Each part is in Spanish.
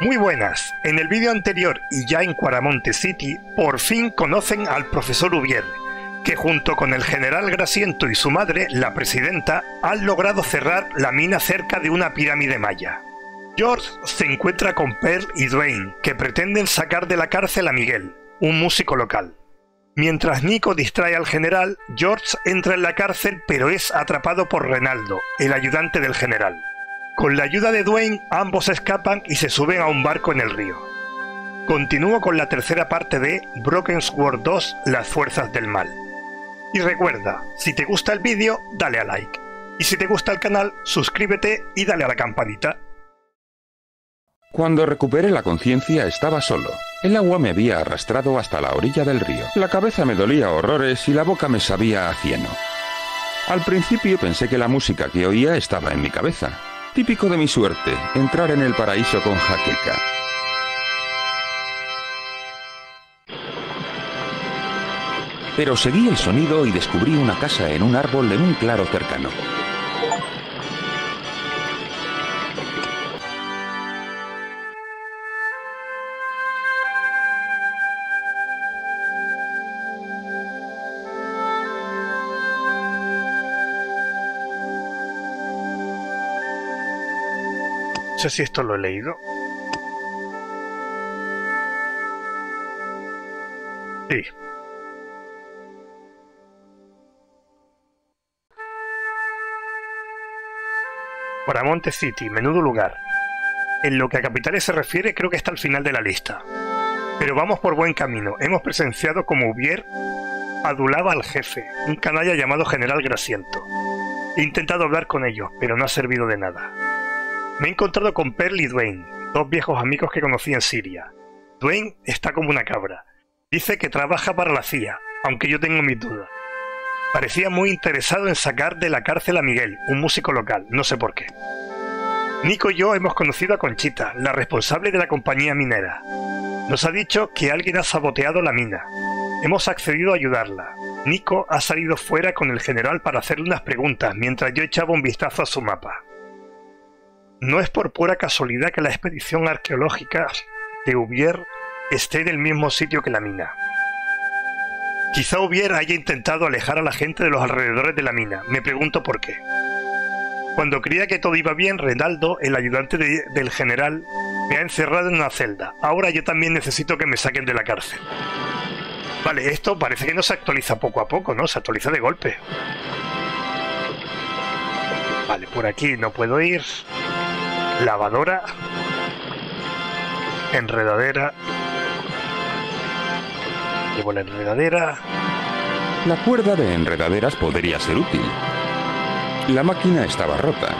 Muy buenas. En el vídeo anterior y ya en Cuaramonte City, por fin conocen al profesor Ubier, que junto con el general Grasiento y su madre, la presidenta, han logrado cerrar la mina cerca de una pirámide maya. George se encuentra con Pearl y Dwayne, que pretenden sacar de la cárcel a Miguel, un músico local. Mientras Nico distrae al general, George entra en la cárcel pero es atrapado por Renaldo, el ayudante del general. Con la ayuda de Dwayne, ambos escapan y se suben a un barco en el río. Continúo con la tercera parte de Broken Sword 2, Las Fuerzas del Mal. Y recuerda, si te gusta el vídeo, dale a like. Y si te gusta el canal, suscríbete y dale a la campanita. Cuando recuperé la conciencia estaba solo. El agua me había arrastrado hasta la orilla del río. La cabeza me dolía horrores y la boca me sabía a cieno. Al principio pensé que la música que oía estaba en mi cabeza, Típico de mi suerte, entrar en el paraíso con jaqueca. Pero seguí el sonido y descubrí una casa en un árbol en un claro cercano. Sé si esto lo he leído. Sí. Monte City, menudo lugar. En lo que a capitales se refiere, creo que está al final de la lista. Pero vamos por buen camino. Hemos presenciado como Ubier adulaba al jefe, un canalla llamado General Grasiento. He intentado hablar con ellos, pero no ha servido de nada. Me he encontrado con Pearl y Dwayne, dos viejos amigos que conocí en Siria. Dwayne está como una cabra. Dice que trabaja para la CIA, aunque yo tengo mis dudas. Parecía muy interesado en sacar de la cárcel a Miguel, un músico local, no sé por qué. Nico y yo hemos conocido a Conchita, la responsable de la compañía minera. Nos ha dicho que alguien ha saboteado la mina. Hemos accedido a ayudarla. Nico ha salido fuera con el general para hacerle unas preguntas mientras yo echaba un vistazo a su mapa. No es por pura casualidad que la expedición arqueológica de Ubier esté en el mismo sitio que la mina. Quizá Ubier haya intentado alejar a la gente de los alrededores de la mina. Me pregunto por qué. Cuando creía que todo iba bien, Renaldo, el ayudante del general, me ha encerrado en una celda. Ahora yo también necesito que me saquen de la cárcel. Vale, esto parece que no se actualiza poco a poco, ¿no? Se actualiza de golpe. Vale, por aquí no puedo ir lavadora, enredadera, llevo la enredadera. La cuerda de enredaderas podría ser útil. La máquina estaba rota.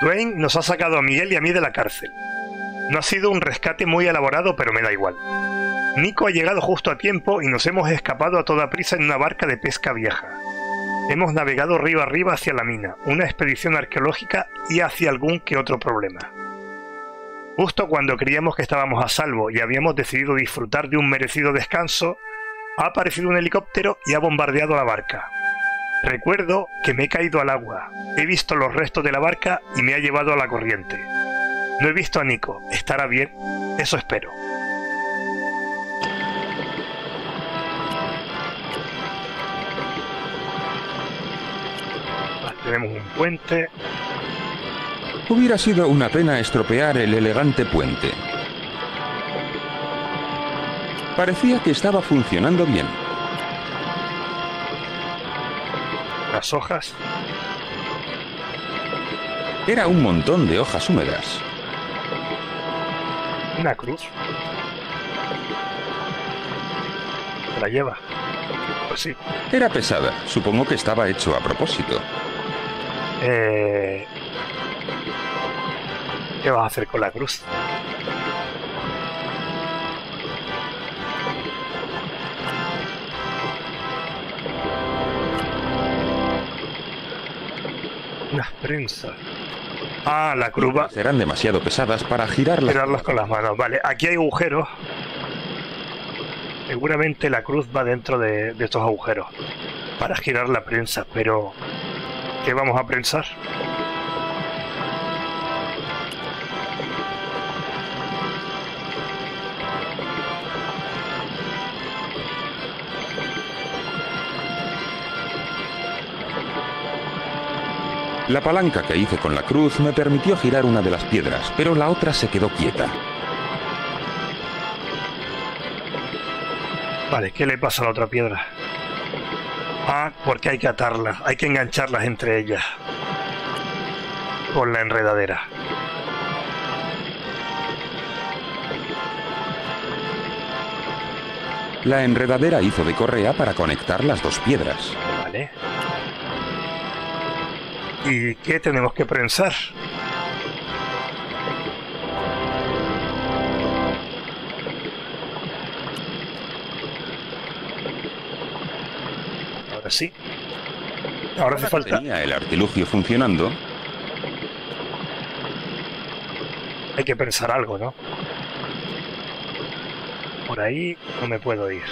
Dwayne nos ha sacado a Miguel y a mí de la cárcel. No ha sido un rescate muy elaborado, pero me da igual. Nico ha llegado justo a tiempo y nos hemos escapado a toda prisa en una barca de pesca vieja. Hemos navegado río arriba hacia la mina, una expedición arqueológica y hacia algún que otro problema. Justo cuando creíamos que estábamos a salvo y habíamos decidido disfrutar de un merecido descanso, ha aparecido un helicóptero y ha bombardeado la barca. Recuerdo que me he caído al agua, he visto los restos de la barca y me ha llevado a la corriente. No he visto a Nico, estará bien, eso espero. tenemos un puente. Hubiera sido una pena estropear el elegante puente. Parecía que estaba funcionando bien. Las hojas. Era un montón de hojas húmedas. Una cruz. La lleva. Pues sí. Era pesada. Supongo que estaba hecho a propósito. Eh, ¿Qué vas a hacer con la cruz? Unas prensas. Ah, la cruz va... Serán demasiado pesadas para girarlas. Girarlas con las manos. Vale, aquí hay agujeros. Seguramente la cruz va dentro de, de estos agujeros para girar la prensa, pero ¿Qué vamos a pensar? La palanca que hice con la cruz me permitió girar una de las piedras, pero la otra se quedó quieta. Vale, ¿qué le pasa a la otra piedra? Ah, porque hay que atarlas, hay que engancharlas entre ellas. Con la enredadera. La enredadera hizo de correa para conectar las dos piedras. Vale. ¿Y qué tenemos que prensar? Ahora sí. Ahora hace falta. Tenía el artilugio funcionando. Hay que pensar algo, ¿no? Por ahí no me puedo ir.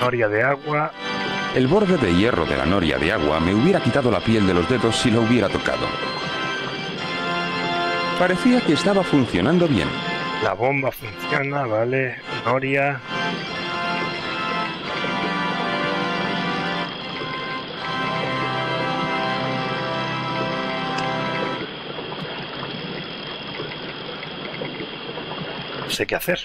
Noria de agua. El borde de hierro de la noria de agua me hubiera quitado la piel de los dedos si lo hubiera tocado. Parecía que estaba funcionando bien. La bomba funciona, vale. Noria. No sé qué hacer.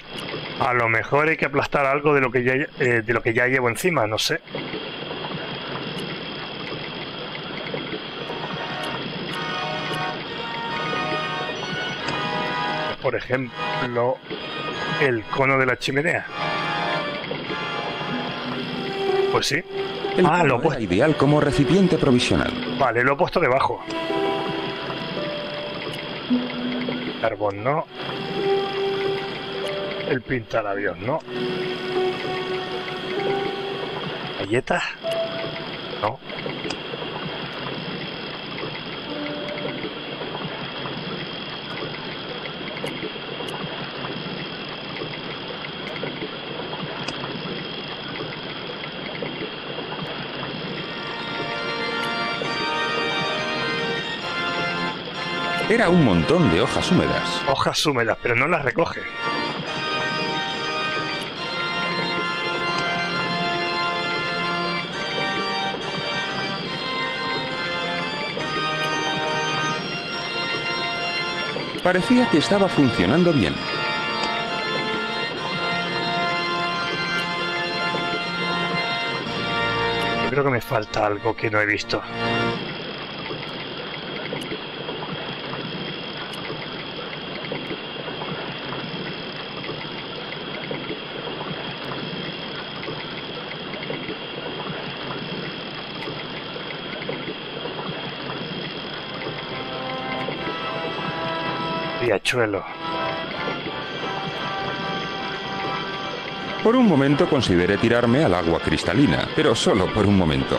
A lo mejor hay que aplastar algo de lo que ya, eh, de lo que ya llevo encima, no sé. Por ejemplo, el cono de la chimenea. Pues sí. El Ah, lo era puesto. ideal como recipiente provisional. Vale, lo he puesto debajo. Carbón no. El pintalabios no. ¿Galletas? No. Era un montón de hojas húmedas. Hojas húmedas, pero no las recoge. Parecía que estaba funcionando bien. Yo creo que me falta algo que no he visto. Por un momento consideré tirarme al agua cristalina, pero solo por un momento.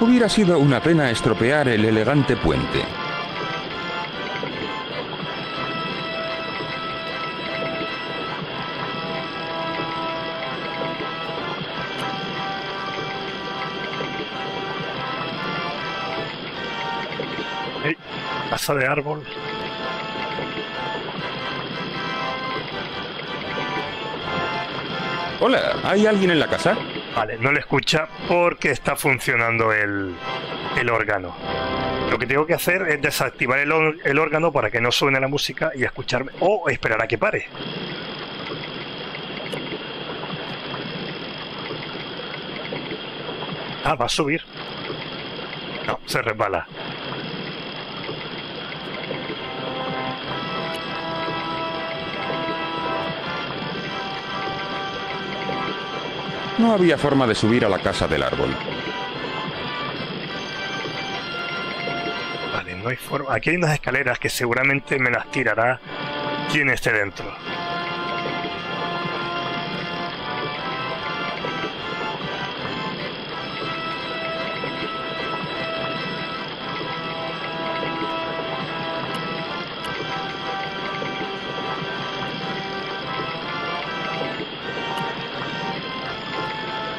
Hubiera sido una pena estropear el elegante puente. De árbol. Hola, ¿hay alguien en la casa? Vale, no le escucha porque está funcionando el, el órgano. Lo que tengo que hacer es desactivar el, el órgano para que no suene la música y escucharme. O esperar a que pare. Ah, va a subir. No, se resbala. No había forma de subir a la casa del árbol. Vale, no hay forma. Aquí hay unas escaleras que seguramente me las tirará quien esté dentro.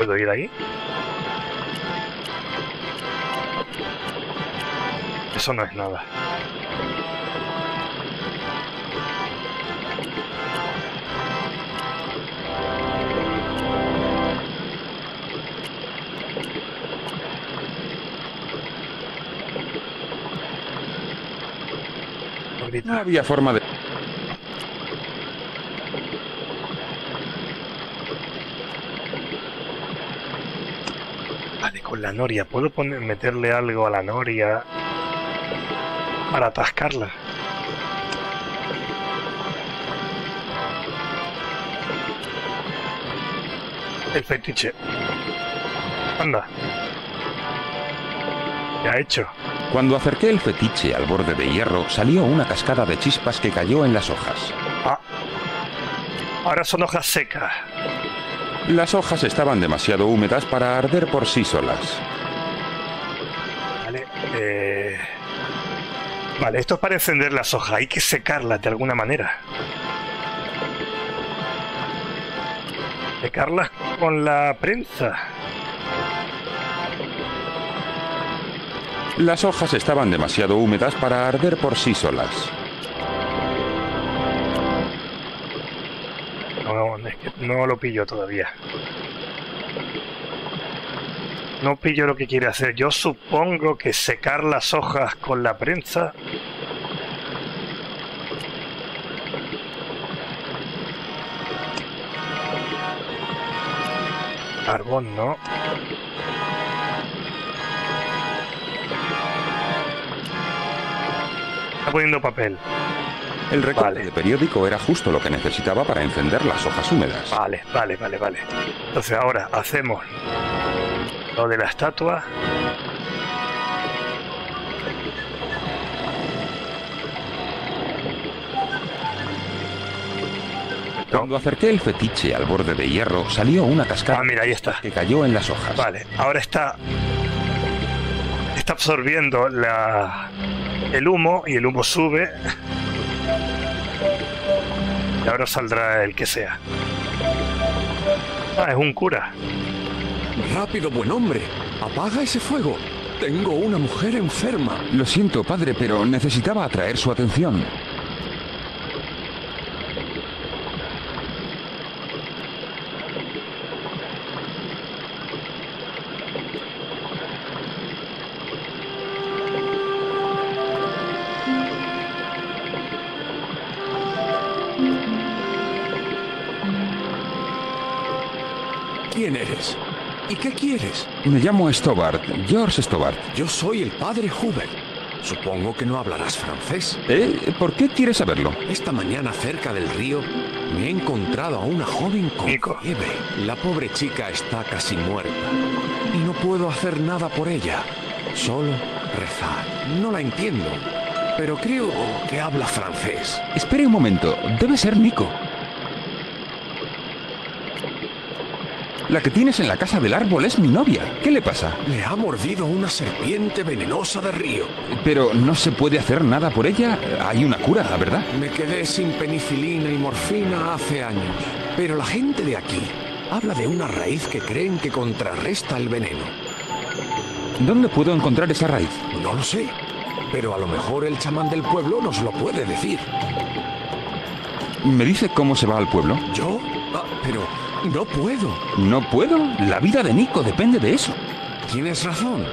¿Puedo ir ahí? Eso no es nada. No había forma de... Vale, con la noria. ¿Puedo poner, meterle algo a la noria para atascarla? El fetiche. Anda. ¿Qué ha hecho? Cuando acerqué el fetiche al borde de hierro, salió una cascada de chispas que cayó en las hojas. Ah. Ahora son hojas secas. Las hojas estaban demasiado húmedas para arder por sí solas. Vale. Eh... Vale, esto es para encender las hojas. Hay que secarlas de alguna manera. Secarlas con la prensa. Las hojas estaban demasiado húmedas para arder por sí solas. No, lo pillo todavía. No pillo lo que quiere hacer. Yo supongo que secar las hojas con la prensa. Carbón, ¿no? Está poniendo papel. El recorte Vale. de periódico era justo lo que necesitaba para encender las hojas húmedas. Vale, vale, vale, vale. Entonces ahora hacemos lo de la estatua. Cuando acerqué el fetiche al borde de hierro, salió una cascada Ah, mira, ahí está. que cayó en las hojas. Vale, ahora está. Está absorbiendo la, el humo y el humo sube. Ahora saldrá el que sea. Ah, es un cura. Rápido, buen hombre. Apaga ese fuego. Tengo una mujer enferma. Lo siento, padre, pero necesitaba atraer su atención. Quieres? Me llamo Stobart, George Stobart. Yo soy el padre Hubert. Supongo que no hablarás francés. ¿Eh? ¿Por qué quieres saberlo? Esta mañana cerca del río me he encontrado a una joven con Nico. fiebre. La pobre chica está casi muerta y no puedo hacer nada por ella. Solo rezar. No la entiendo, pero creo que habla francés. Espere un momento, debe ser Nico. La que tienes en la casa del árbol es mi novia. ¿Qué le pasa? Le ha mordido una serpiente venenosa de río. Pero no se puede hacer nada por ella. Hay una cura, ¿verdad? Me quedé sin penicilina y morfina hace años. Pero la gente de aquí habla de una raíz que creen que contrarresta el veneno. ¿Dónde puedo encontrar esa raíz? No lo sé. Pero a lo mejor el chamán del pueblo nos lo puede decir. ¿Me dice cómo se va al pueblo? ¿Yo? Ah, pero no puedo. No puedo. La vida de Nico depende de eso. Tienes razón.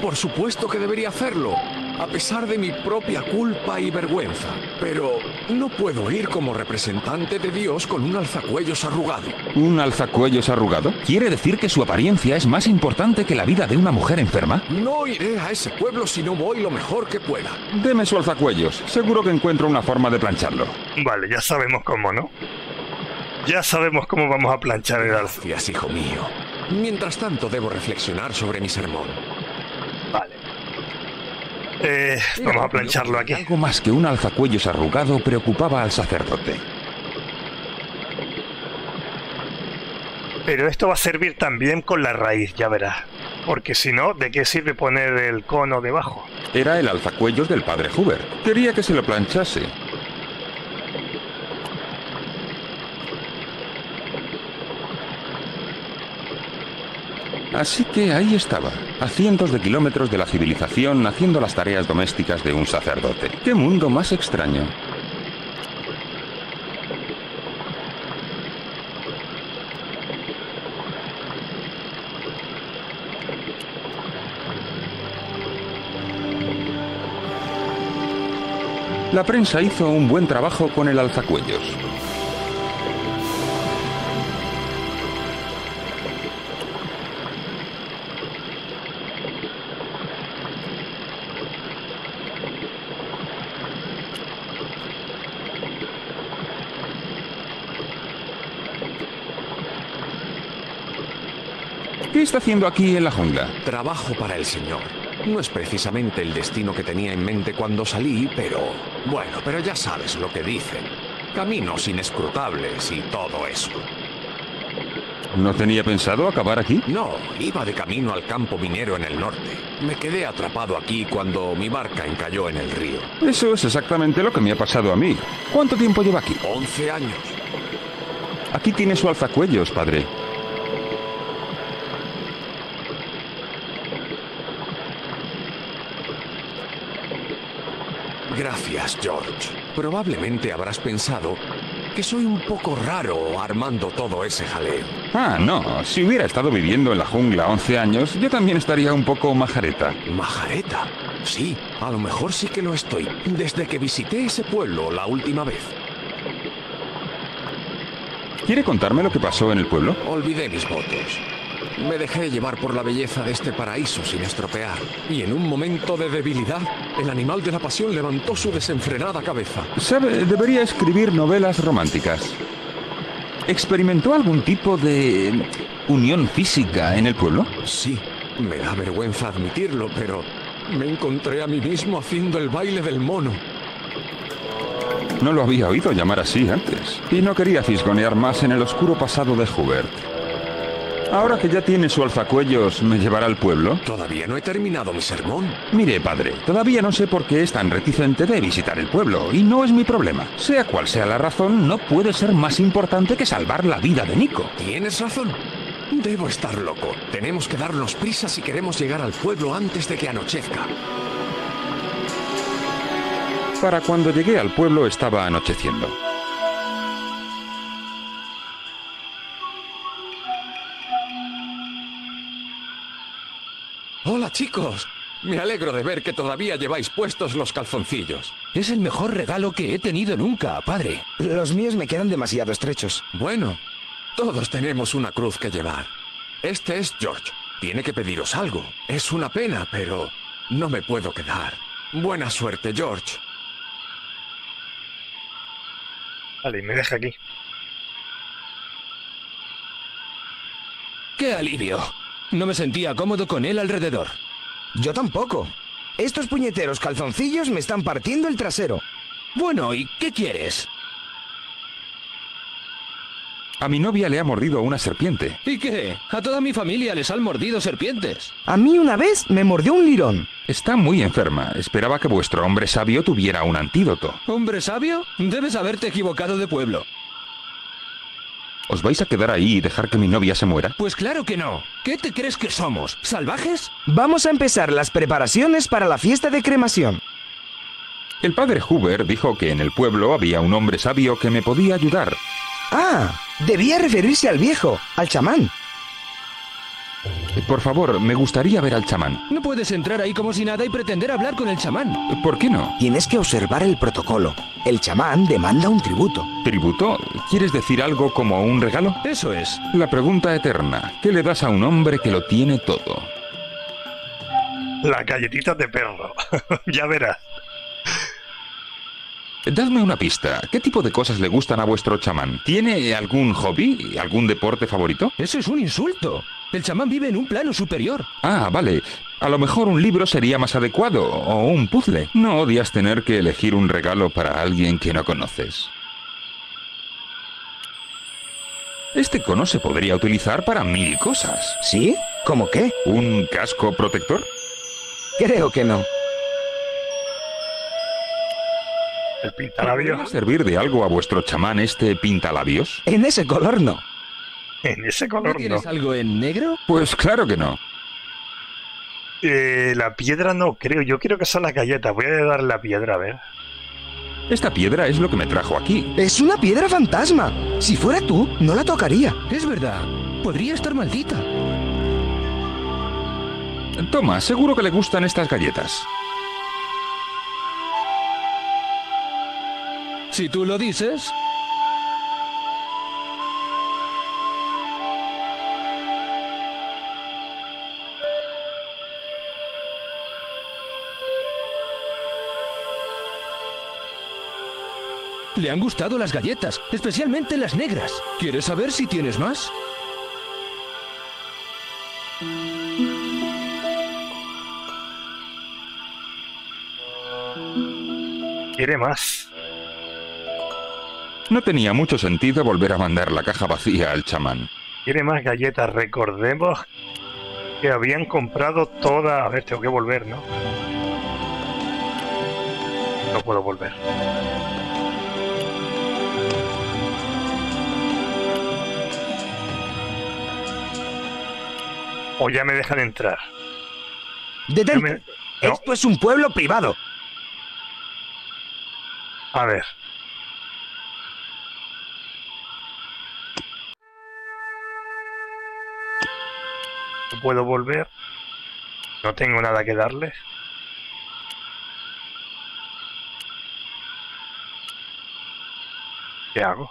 Por supuesto que debería hacerlo, a pesar de mi propia culpa y vergüenza. Pero no puedo ir como representante de Dios con un alzacuellos arrugado. ¿Un alzacuellos arrugado? ¿Quiere decir que su apariencia es más importante que la vida de una mujer enferma? No iré a ese pueblo si no voy lo mejor que pueda. Deme su alzacuellos. Seguro que encuentro una forma de plancharlo. Vale, ya sabemos cómo, ¿no? Ya sabemos cómo vamos a planchar el alza. Gracias, hijo mío. Mientras tanto, debo reflexionar sobre mi sermón. Vale. Eh, vamos a plancharlo aquí. Algo más que un alzacuellos arrugado preocupaba al sacerdote. Pero esto va a servir también con la raíz, ya verás. Porque si no, ¿de qué sirve poner el cono debajo? Era el alzacuellos del padre Hubert. Quería que se lo planchase. Así que ahí estaba, a cientos de kilómetros de la civilización, haciendo las tareas domésticas de un sacerdote. ¡Qué mundo más extraño! La prensa hizo un buen trabajo con el alzacuellos. Está haciendo aquí en la jungla? Trabajo para el Señor. No es precisamente el destino que tenía en mente cuando salí, pero... Bueno, pero ya sabes lo que dicen. Caminos inescrutables y todo eso. ¿No tenía pensado acabar aquí? No, iba de camino al campo minero en el norte. Me quedé atrapado aquí cuando mi barca encalló en el río. Eso es exactamente lo que me ha pasado a mí. ¿Cuánto tiempo lleva aquí? 11 años. Aquí tiene su alzacuellos, padre. Gracias, George. Probablemente habrás pensado que soy un poco raro armando todo ese jaleo. Ah, no. Si hubiera estado viviendo en la jungla 11 años, yo también estaría un poco majareta. ¿Majareta? Sí, a lo mejor sí que lo estoy. Desde que visité ese pueblo la última vez. ¿Quiere contarme lo que pasó en el pueblo? Olvidé mis votos. Me dejé llevar por la belleza de este paraíso sin estropear. Y en un momento de debilidad, el animal de la pasión levantó su desenfrenada cabeza. Sabe, debería escribir novelas románticas. ¿Experimentó algún tipo de unión física en el pueblo? Sí, me da vergüenza admitirlo, pero me encontré a mí mismo haciendo el baile del mono. No lo había oído llamar así antes. Y no quería fisgonear más en el oscuro pasado de Hubert. Ahora que ya tiene su alzacuellos, ¿me llevará al pueblo? Todavía no he terminado mi sermón. Mire, padre, todavía no sé por qué es tan reticente de visitar el pueblo, y no es mi problema. Sea cual sea la razón, no puede ser más importante que salvar la vida de Nico. Tienes razón. Debo estar loco. Tenemos que darnos prisa si queremos llegar al pueblo antes de que anochezca. Para cuando llegué al pueblo estaba anocheciendo. Chicos. Me alegro de ver que todavía lleváis puestos los calzoncillos. Es el mejor regalo que he tenido nunca, padre. Los míos me quedan demasiado estrechos. Bueno, todos tenemos una cruz que llevar. Este es George. Tiene que pediros algo. Es una pena, pero no me puedo quedar. Buena suerte, George. Vale, y me deja aquí. ¡Qué alivio! No me sentía cómodo con él alrededor. Yo tampoco. Estos puñeteros calzoncillos me están partiendo el trasero. Bueno, ¿y qué quieres? A mi novia le ha mordido una serpiente. ¿Y qué? A toda mi familia les han mordido serpientes. A mí una vez me mordió un lirón. Está muy enferma. Esperaba que vuestro hombre sabio tuviera un antídoto. ¿Hombre sabio? Debes haberte equivocado de pueblo. ¿Os vais a quedar ahí y dejar que mi novia se muera? Pues claro que no. ¿Qué te crees que somos? ¿Salvajes? Vamos a empezar las preparaciones para la fiesta de cremación. El padre Huber dijo que en el pueblo había un hombre sabio que me podía ayudar. Ah, debía referirse al viejo, al chamán. Por favor, me gustaría ver al chamán. No puedes entrar ahí como si nada y pretender hablar con el chamán. ¿Por qué no? Tienes que observar el protocolo. El chamán demanda un tributo. ¿Tributo? ¿Quieres decir algo como un regalo? Eso es. La pregunta eterna. ¿Qué le das a un hombre que lo tiene todo? Las galletitas de perro. ya verás. Dadme una pista. ¿Qué tipo de cosas le gustan a vuestro chamán? ¿Tiene algún hobby? ¿Algún deporte favorito? Eso es un insulto. El chamán vive en un plano superior. Ah, vale. A lo mejor un libro sería más adecuado, o un puzzle. No odias tener que elegir un regalo para alguien que no conoces. Este cono se podría utilizar para mil cosas. ¿Sí? ¿Cómo qué? ¿Un casco protector? Creo que no. El pintalabios. ¿Podría servir de algo a vuestro chamán este pintalabios? En ese color no. En ese ¿No color no. tienes algo en negro? Pues claro que no. Eh, la piedra no creo. Yo creo que son las galletas. Voy a dar la piedra, a ver. Esta piedra es lo que me trajo aquí. Es una piedra fantasma. Si fuera tú, no la tocaría. Es verdad. Podría estar maldita. Toma, seguro que le gustan estas galletas. Si tú lo dices. Le han gustado las galletas, especialmente las negras. ¿Quieres saber si tienes más? Quiere más. No tenía mucho sentido volver a mandar la caja vacía al chamán. Quiere más galletas. Recordemos que habían comprado toda. A ver, tengo que volver, ¿no? No puedo volver. O ya me dejan entrar. Detente. Ya me- no. Esto es un pueblo privado. A ver. No puedo volver. No tengo nada que darles. ¿Qué hago?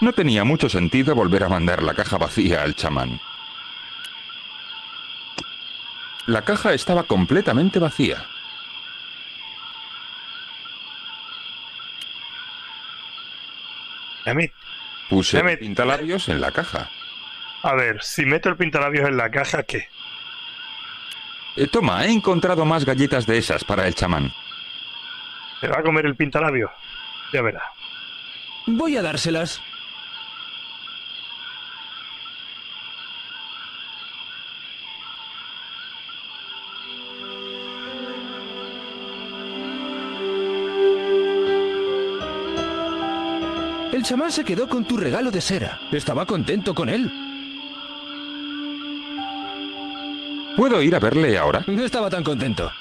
No tenía mucho sentido volver a mandar la caja vacía al chamán. La caja estaba completamente vacía. A mí. Puse el pintalabios en la caja. A ver, si meto el pintalabios en la caja, ¿qué? Eh, toma, he encontrado más galletas de esas para el chamán. ¿Se va a comer el pintalabios? Ya verá. Voy a dárselas. Chamán se quedó con tu regalo de cera. Estaba contento con él. ¿Puedo ir a verle ahora? No estaba tan contento.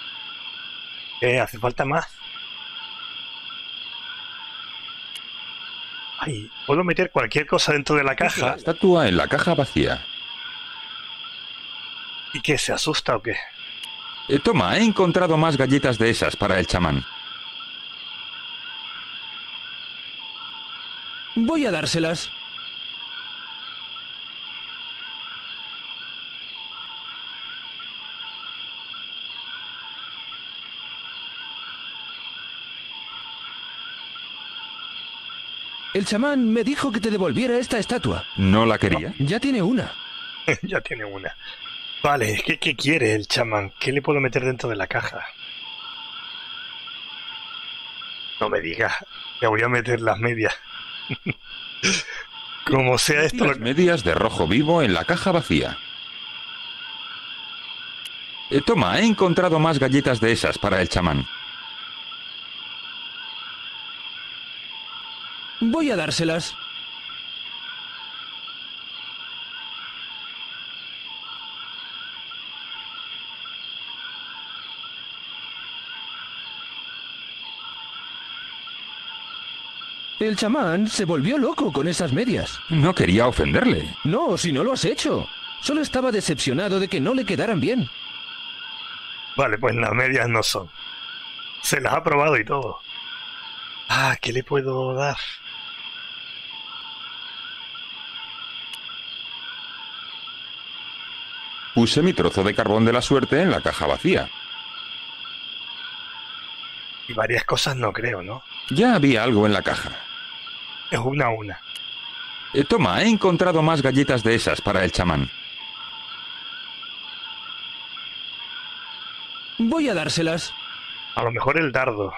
¿Qué? ¿Hace falta más? Ay, puedo meter cualquier cosa dentro de la La caja estatua en la caja vacía. y que se asusta o qué. Eh, toma, he encontrado más galletas de esas para el chamán. Voy a dárselas. El chamán me dijo que te devolviera esta estatua. ¿No la quería? Ya tiene una. ya tiene una. Vale, ¿qué, ¿qué quiere el chamán? ¿Qué le puedo meter dentro de la caja? No me digas. Le voy a meter las medias. Como sea esto, Las medias de rojo vivo en la caja vacía. Eh, toma, he encontrado más galletas de esas para el chamán. Voy a dárselas. El chamán se volvió loco con esas medias. No quería ofenderle. No, si no lo has hecho. Solo estaba decepcionado de que no le quedaran bien. Vale, pues las medias no son. Se las ha probado y todo. Ah, ¿qué le puedo dar? Puse mi trozo de carbón de la suerte en la caja vacía. Y varias cosas no creo, ¿no? Ya había algo en la caja. Es una a una. Eh, toma, he encontrado más galletas de esas para el chamán. Voy a dárselas. A lo mejor el dardo.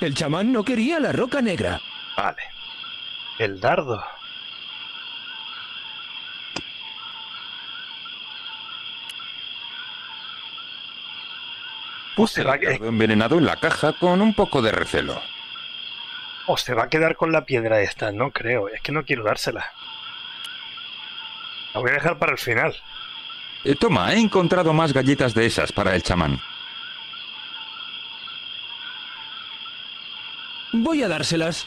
El chamán no quería la roca negra. Vale. El dardo. Puse va el que- dardo envenenado en la caja con un poco de recelo. O se va a quedar con la piedra esta, no creo. Es que no quiero dársela. La voy a dejar para el final. Eh, toma, he encontrado más galletas de esas para el chamán. Voy a dárselas.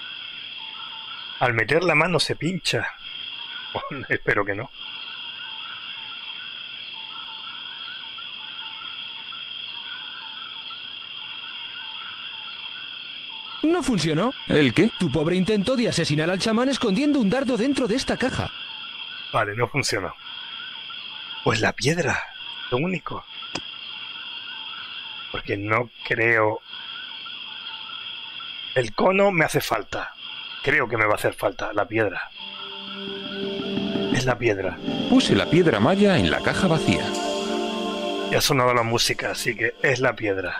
Al meter la mano se pincha. Espero que no. No funcionó. ¿El qué? Tu pobre intento de asesinar al chamán escondiendo un dardo dentro de esta caja. Vale, no funcionó. Pues la piedra, lo único. Porque no creo... El cono me hace falta. Creo que me va a hacer falta la piedra. Es la piedra. Puse la piedra maya en la caja vacía. Ya ha sonado la música, así que es la piedra.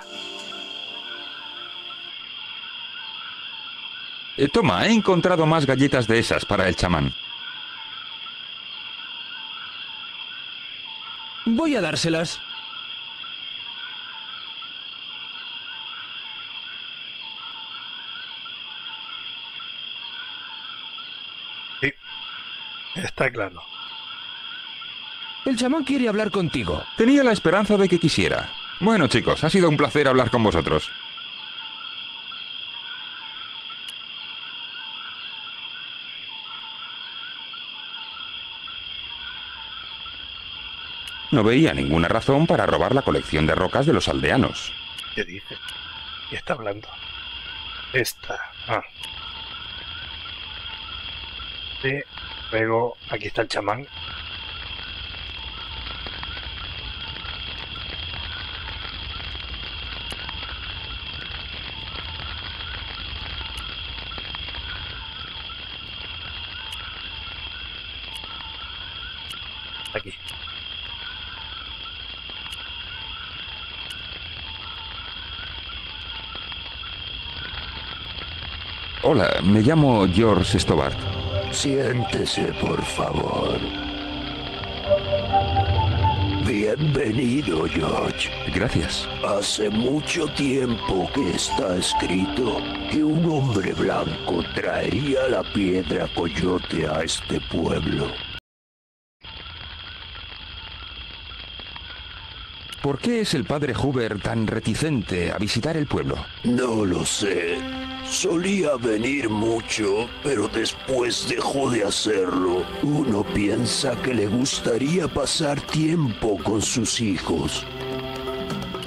Eh, toma, he encontrado más galletas de esas para el chamán. Voy a dárselas. Sí, está claro. El chamán quiere hablar contigo. Tenía la esperanza de que quisiera. Bueno, chicos, ha sido un placer hablar con vosotros. No veía ninguna razón para robar la colección de rocas de los aldeanos. ¿Qué dice? ¿Qué está hablando? Esta. Ah. Sí, luego aquí está el chamán. Aquí. Hola, me llamo George Stobart. Siéntese, por favor. Bienvenido, George. Gracias. Hace mucho tiempo que está escrito que un hombre blanco traería la piedra coyote a este pueblo. ¿Por qué es el padre Hoover tan reticente a visitar el pueblo? No lo sé. Solía venir mucho, pero después dejó de hacerlo. Uno piensa que le gustaría pasar tiempo con sus hijos.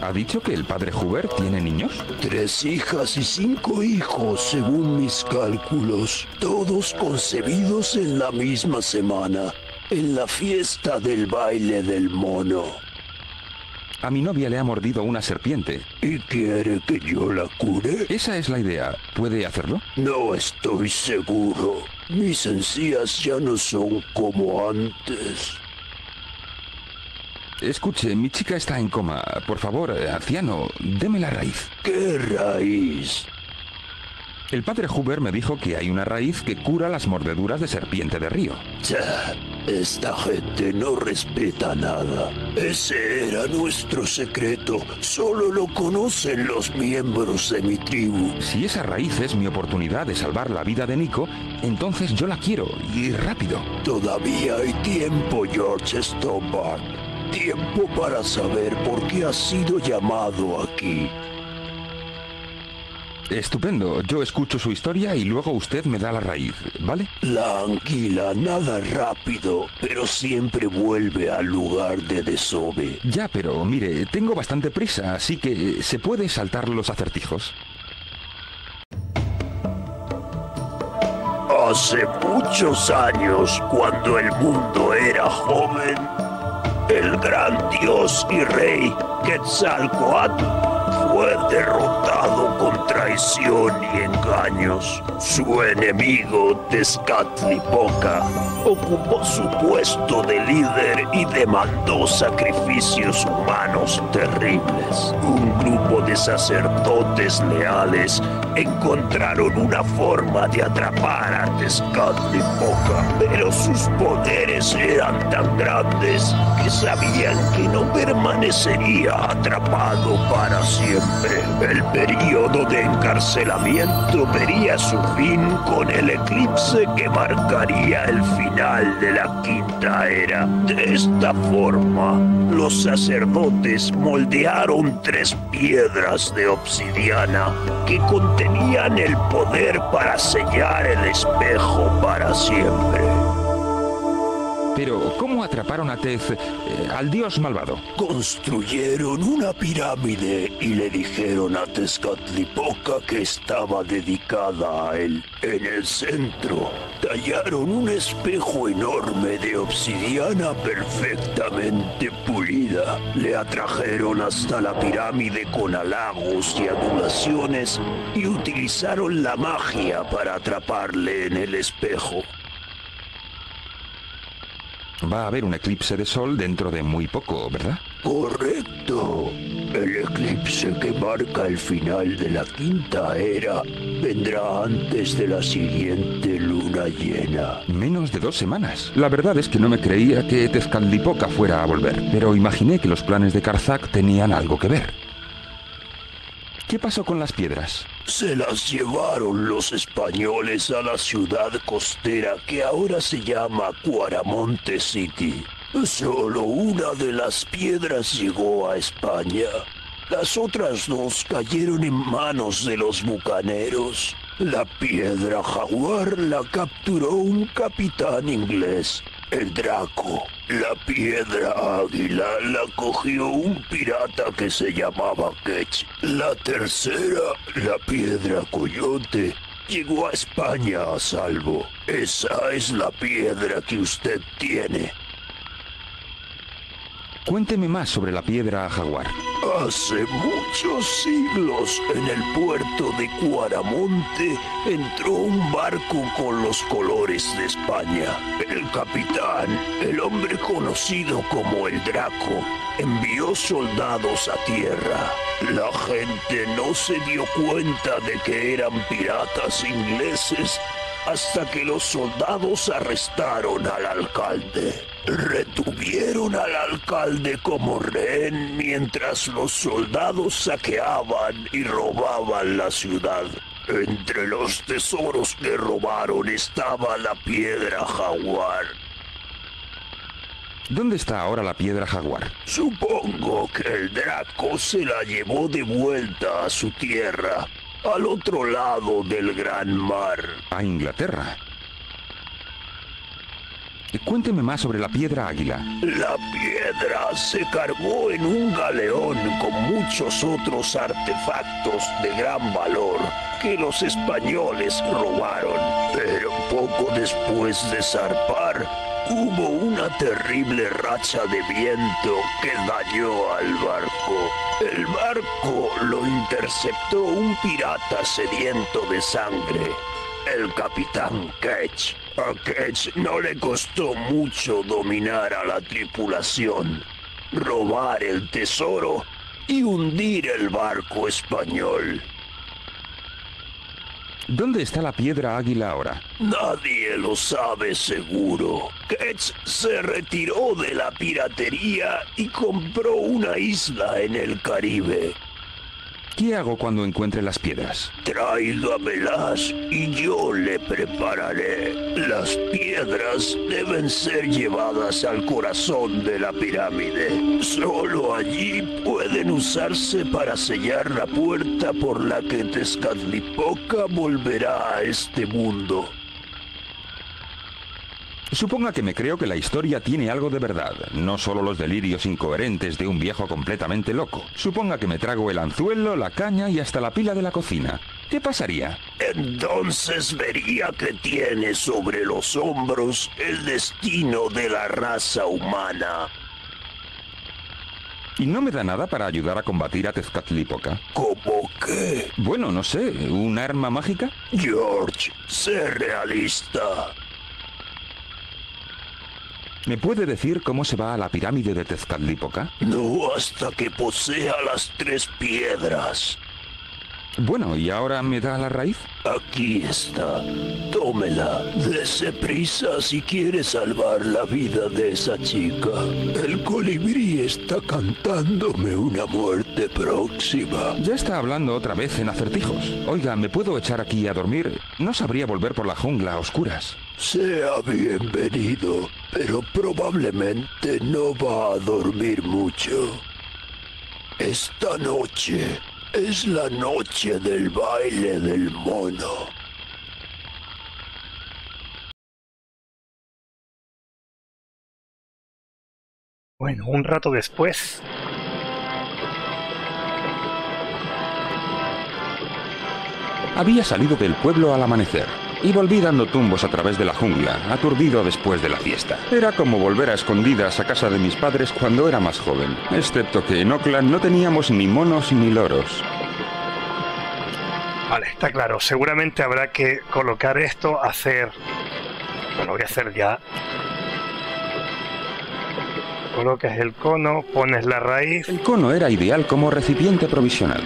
¿Ha dicho que el padre Hoover tiene niños? Tres hijas y cinco hijos, según mis cálculos, todos concebidos en la misma semana, en la fiesta del baile del mono. A mi novia le ha mordido una serpiente. ¿Y quiere que yo la cure? Esa es la idea. ¿Puede hacerlo? No estoy seguro. Mis encías ya no son como antes. Escuche, mi chica está en coma. Por favor, anciano, deme la raíz. ¿Qué raíz? El padre Hoover me dijo que hay una raíz que cura las mordeduras de serpiente de río. Ya, esta gente no respeta nada. Ese era nuestro secreto. Solo lo conocen los miembros de mi tribu. Si esa raíz es mi oportunidad de salvar la vida de Nico, entonces yo la quiero, y rápido. Todavía hay tiempo, George Stobart. Tiempo para saber por qué has sido llamado aquí. Estupendo, yo escucho su historia y luego usted me da la raíz, ¿vale? La anguila nada rápido, pero siempre vuelve al lugar de desove. Ya, pero mire, tengo bastante prisa, así que se puede saltar los acertijos. Hace muchos años, cuando el mundo era joven, el gran dios y rey Quetzalcoatl fue derrotado con traición y engaños. Su enemigo, Tezcatlipoca, ocupó su puesto de líder y demandó sacrificios humanos terribles. Un grupo de sacerdotes leales encontraron una forma de atrapar a Tezcatlipoca, pero sus poderes eran tan grandes que sabían que no permanecería atrapado para siempre. El periodo de encarcelamiento vería su fin con el eclipse que marcaría el final de la quinta era. De esta forma, los sacerdotes moldearon tres piedras de obsidiana que contenían el poder para sellar el espejo para siempre. Pero, ¿cómo atraparon a Tez, eh, al dios malvado? Construyeron una pirámide y le dijeron a Tezcatlipoca que estaba dedicada a él. En el centro tallaron un espejo enorme de obsidiana perfectamente pulida. Le atrajeron hasta la pirámide con halagos y adulaciones y utilizaron la magia para atraparle en el espejo. Va a haber un eclipse de sol dentro de muy poco, ¿verdad? Correcto. El eclipse que marca el final de la quinta era vendrá antes de la siguiente luna llena. Menos de dos semanas. La verdad es que no me creía que Tezcatlipoca fuera a volver, pero imaginé que los planes de Karzak tenían algo que ver. ¿Qué pasó con las piedras? Se las llevaron los españoles a la ciudad costera que ahora se llama Cuaramonte City. Solo una de las piedras llegó a España. Las otras dos cayeron en manos de los bucaneros. La piedra jaguar la capturó un capitán inglés, el Draco. La piedra águila la cogió un pirata que se llamaba Ketch. La tercera, la piedra coyote, llegó a España a salvo. Esa es la piedra que usted tiene. Cuénteme más sobre la piedra jaguar. Hace muchos siglos en el puerto de Cuaramonte entró un barco con los colores de España. El capitán, el hombre conocido como el Draco, envió soldados a tierra. La gente no se dio cuenta de que eran piratas ingleses hasta que los soldados arrestaron al alcalde. Retuvieron al alcalde como rehén mientras los soldados saqueaban y robaban la ciudad. Entre los tesoros que robaron estaba la piedra jaguar. ¿Dónde está ahora la piedra jaguar? Supongo que el Draco se la llevó de vuelta a su tierra, al otro lado del gran mar. A Inglaterra. Y Cuénteme más sobre la piedra águila. La piedra se cargó en un galeón con muchos otros artefactos de gran valor que los españoles robaron. Pero poco después de zarpar, hubo una terrible racha de viento que dañó al barco. El barco lo interceptó un pirata sediento de sangre, el capitán Ketch. A Ketch no le costó mucho dominar a la tripulación, robar el tesoro y hundir el barco español. ¿Dónde está la piedra águila ahora? Nadie lo sabe seguro. Ketch se retiró de la piratería y compró una isla en el Caribe. ¿Qué hago cuando encuentre las piedras? Tráigamelas y yo le prepararé. Las piedras deben ser llevadas al corazón de la pirámide. Solo allí pueden usarse para sellar la puerta por la que Tezcatlipoca volverá a este mundo. Suponga que me creo que la historia tiene algo de verdad, no solo los delirios incoherentes de un viejo completamente loco. Suponga que me trago el anzuelo, la caña y hasta la pila de la cocina. ¿Qué pasaría? Entonces vería que tiene sobre los hombros el destino de la raza humana. ¿Y no me da nada para ayudar a combatir a Tezcatlipoca? ¿Cómo qué? Bueno, no sé, ¿un arma mágica? George, sé realista. ¿Me puede decir cómo se va a la pirámide de Tezcatlipoca? No hasta que posea las tres piedras. Bueno, ¿y ahora me da la raíz? Aquí está. Tómela. Dese prisa si quiere salvar la vida de esa chica. El colibrí está cantándome una muerte próxima. Ya está hablando otra vez en acertijos. Oiga, ¿me puedo echar aquí a dormir? No sabría volver por la jungla a oscuras. Sea bienvenido, pero probablemente no va a dormir mucho. Esta noche es la noche del baile del mono. Bueno, un rato después. Había salido del pueblo al amanecer y volví dando tumbos a través de la jungla, aturdido después de la fiesta. Era como volver a escondidas a casa de mis padres cuando era más joven, excepto que en Oakland no teníamos ni monos ni loros. Vale, está claro. Seguramente habrá que colocar esto, hacer... Bueno, voy a hacer ya. Colocas el cono, pones la raíz. El cono era ideal como recipiente provisional.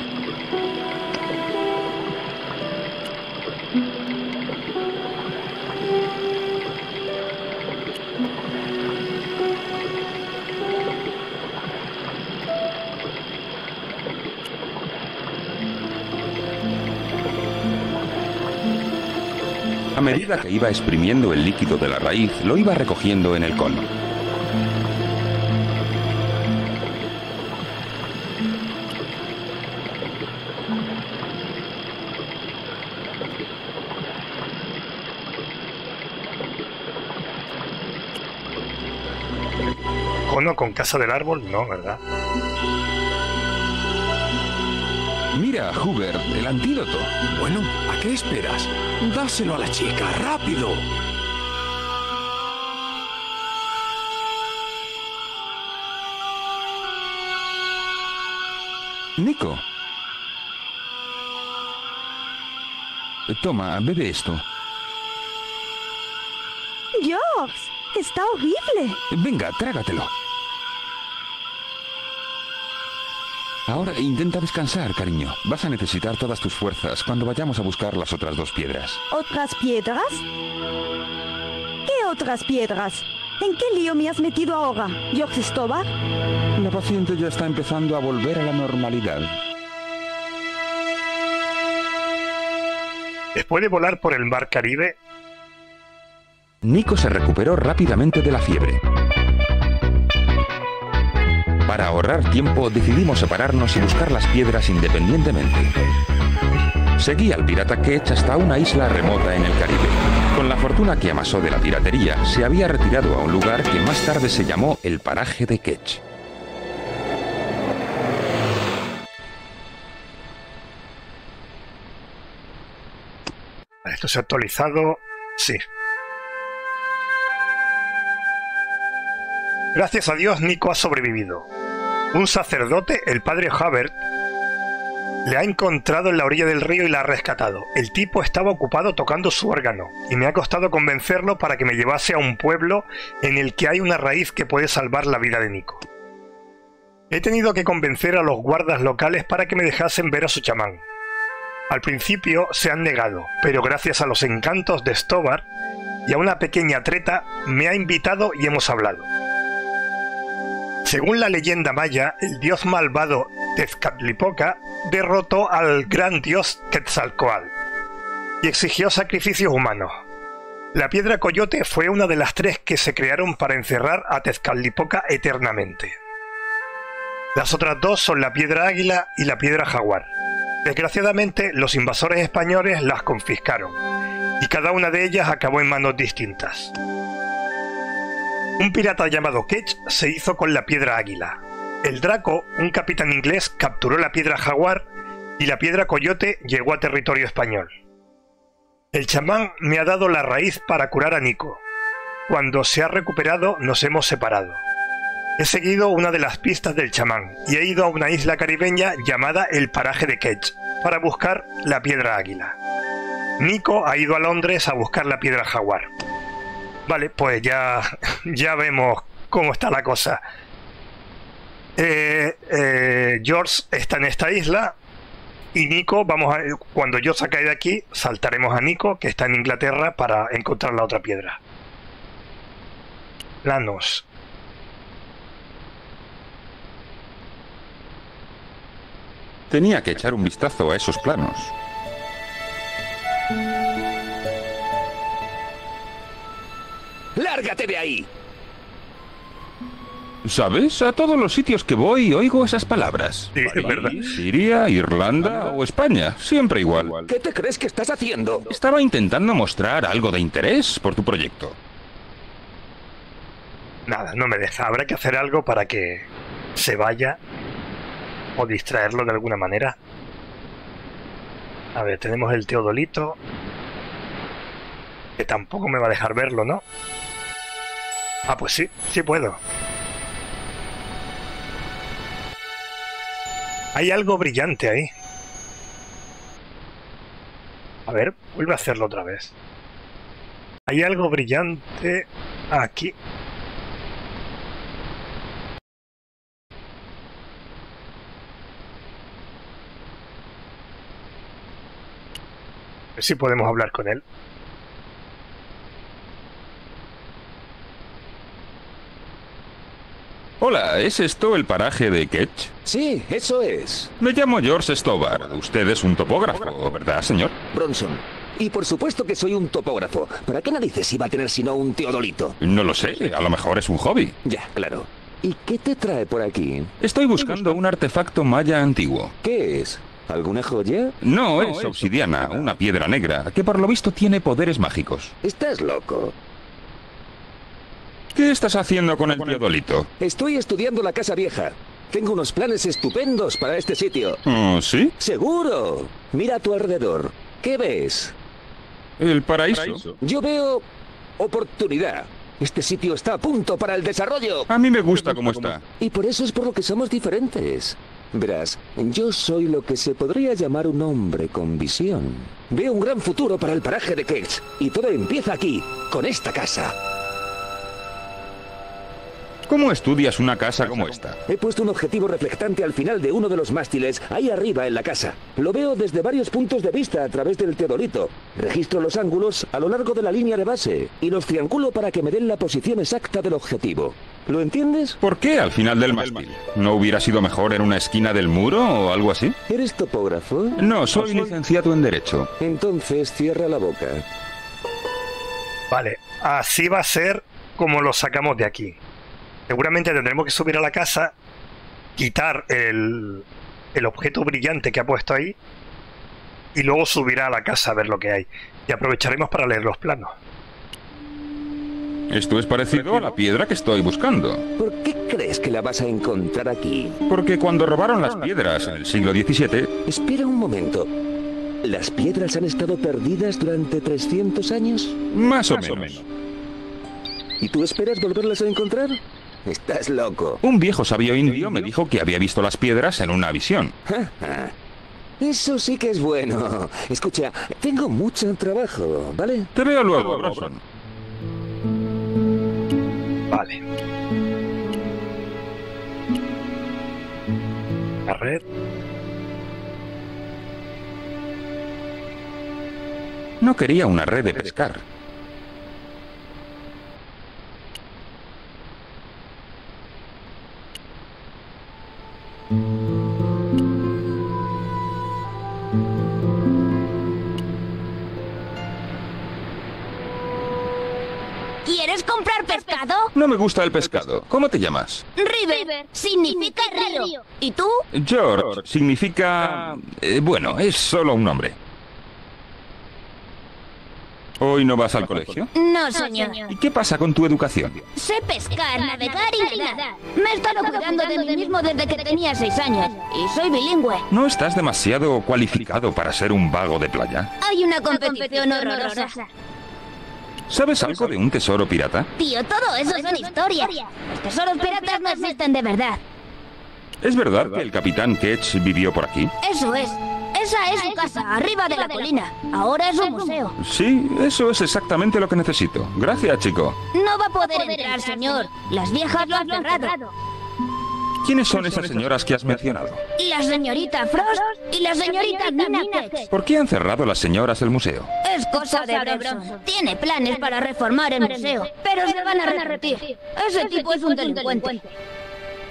Medida que iba exprimiendo el líquido de la raíz, lo iba recogiendo en el cono. Cono con casa del árbol, no, ¿verdad? Mira, Hubert, el antídoto. Bueno, ¿a qué esperas? Dáselo a la chica, rápido. Nico. Toma, bebe esto. George, está horrible. Venga, trágatelo. Ahora intenta descansar, cariño. Vas a necesitar todas tus fuerzas cuando vayamos a buscar las otras dos piedras. ¿Otras piedras? ¿Qué otras piedras? ¿En qué lío me has metido ahora, George Stobar? La paciente ya está empezando a volver a la normalidad. Después de volar por el mar Caribe, Nico se recuperó rápidamente de la fiebre. Para ahorrar tiempo decidimos separarnos y buscar las piedras independientemente. Seguí al pirata Ketch hasta una isla remota en el Caribe. Con la fortuna que amasó de la piratería, se había retirado a un lugar que más tarde se llamó el paraje de Ketch. esto se ha actualizado. Sí. Gracias a Dios, Nico ha sobrevivido. Un sacerdote, el padre Habert, le ha encontrado en la orilla del río y la ha rescatado. El tipo estaba ocupado tocando su órgano y me ha costado convencerlo para que me llevase a un pueblo en el que hay una raíz que puede salvar la vida de Nico. He tenido que convencer a los guardas locales para que me dejasen ver a su chamán. Al principio se han negado, pero gracias a los encantos de Stobar y a una pequeña treta me ha invitado y hemos hablado. Según la leyenda maya, el dios malvado Tezcatlipoca derrotó al gran dios Quetzalcoatl y exigió sacrificios humanos. La piedra coyote fue una de las tres que se crearon para encerrar a Tezcatlipoca eternamente. Las otras dos son la piedra águila y la piedra jaguar. Desgraciadamente, los invasores españoles las confiscaron y cada una de ellas acabó en manos distintas. Un pirata llamado Ketch se hizo con la piedra águila. El Draco, un capitán inglés, capturó la piedra jaguar y la piedra coyote llegó a territorio español. El chamán me ha dado la raíz para curar a Nico. Cuando se ha recuperado nos hemos separado. He seguido una de las pistas del chamán y he ido a una isla caribeña llamada el paraje de Ketch para buscar la piedra águila. Nico ha ido a Londres a buscar la piedra jaguar. Vale, pues ya, ya vemos cómo está la cosa. Eh, eh, George está en esta isla Y Nico, vamos a, cuando yo saque de aquí, saltaremos a Nico, que está en Inglaterra, para encontrar la otra piedra. Planos. Tenía que echar un vistazo a esos planos. ¡Lárgate de ahí! ¿Sabes? A todos los sitios que voy oigo esas palabras. Sí, es verdad. Siria, Irlanda o España. Siempre igual. ¿Qué te crees que estás haciendo? Estaba intentando mostrar algo de interés por tu proyecto. Nada, no me deja. Habrá que hacer algo para que se vaya o distraerlo de alguna manera. A ver, tenemos el Teodolito. Que tampoco me va a dejar verlo, ¿no? Ah, pues sí, sí puedo. Hay algo brillante ahí. A ver, vuelve a hacerlo otra vez. Hay algo brillante aquí. A ver si podemos hablar con él. Hola, ¿es esto el paraje de Ketch? Sí, eso es. Me llamo George Stobar. Usted es un topógrafo, ¿verdad, señor? Bronson. Y por supuesto que soy un topógrafo. ¿Para qué narices iba a tener sino un teodolito? No lo sé, a lo mejor es un hobby. Ya, claro. ¿Y qué te trae por aquí? Estoy buscando un artefacto maya antiguo. ¿Qué es? ¿Alguna joya? No, es obsidiana, una piedra negra, que por lo visto tiene poderes mágicos. Estás loco. ¿Qué estás haciendo con el teodolito? Estoy estudiando la casa vieja. Tengo unos planes estupendos para este sitio. Oh, ¿Sí? ¡Seguro! Mira a tu alrededor. ¿Qué ves? El paraíso. Yo veo oportunidad. Este sitio está a punto para el desarrollo. A mí me gusta cómo está. Y por eso es por lo que somos diferentes. Verás, yo soy lo que se podría llamar un hombre con visión. Veo un gran futuro para el paraje de Cage. Y todo empieza aquí, con esta casa. ¿Cómo estudias una casa como esta? He puesto un objetivo reflectante al final de uno de los mástiles, ahí arriba en la casa. Lo veo desde varios puntos de vista a través del teodolito. Registro los ángulos a lo largo de la línea de base y los triangulo para que me den la posición exacta del objetivo. ¿Lo entiendes? ¿Por qué al final del mástil? ¿No hubiera sido mejor en una esquina del muro o algo así? ¿Eres topógrafo? No, soy licenciado en Derecho. Entonces cierra la boca. Vale, así va a ser como lo sacamos de aquí. Seguramente tendremos que subir a la casa, quitar el, el objeto brillante que ha puesto ahí y luego subirá a la casa a ver lo que hay. Y aprovecharemos para leer los planos. Esto es parecido a la piedra que estoy buscando. ¿Por qué crees que la vas a encontrar aquí? Porque cuando robaron las piedras en el siglo XVII, Espera un momento. ¿Las piedras han estado perdidas durante 300 años? más o menos, ¿Y tú esperas volverlas a encontrar? Estás loco. un viejo sabio indio me dijo que había visto las piedras en una visión. Eso sí que es bueno. Escucha, tengo mucho trabajo, ¿vale? Te veo luego, Bronson. Vale. La red. No quería una red de pescar. ¿Quieres comprar pescado? No me gusta el pescado. ¿Cómo te llamas? River significa río. ¿Y tú? George significa... eh, bueno, es solo un nombre. ¿Hoy no vas al colegio? No, señor. ¿Y qué pasa con tu educación? Sé pescar, navegar y nadar. Me he estado cuidando de mí mismo desde que tenía seis años. Y soy bilingüe. ¿No estás demasiado cualificado para ser un vago de playa? Hay una competición horrorosa. ¿Sabes algo de un tesoro pirata? Tío, todo eso son historias. Los tesoros piratas no existen de verdad. ¿Es verdad que el capitán Ketch vivió por aquí? Eso es. Esa es su casa, arriba de la colina. Ahora es un museo. Sí, eso es exactamente lo que necesito. Gracias, chico. No va a poder entrar, señor. Las viejas lo han cerrado. ¿Quiénes son esas señoras que has mencionado? La señorita Frost y la señorita Nina. ¿Por qué han cerrado las señoras el museo? Es cosa de Bronson. Tiene planes para reformar el museo, pero se van a repetir. Ese tipo es un delincuente.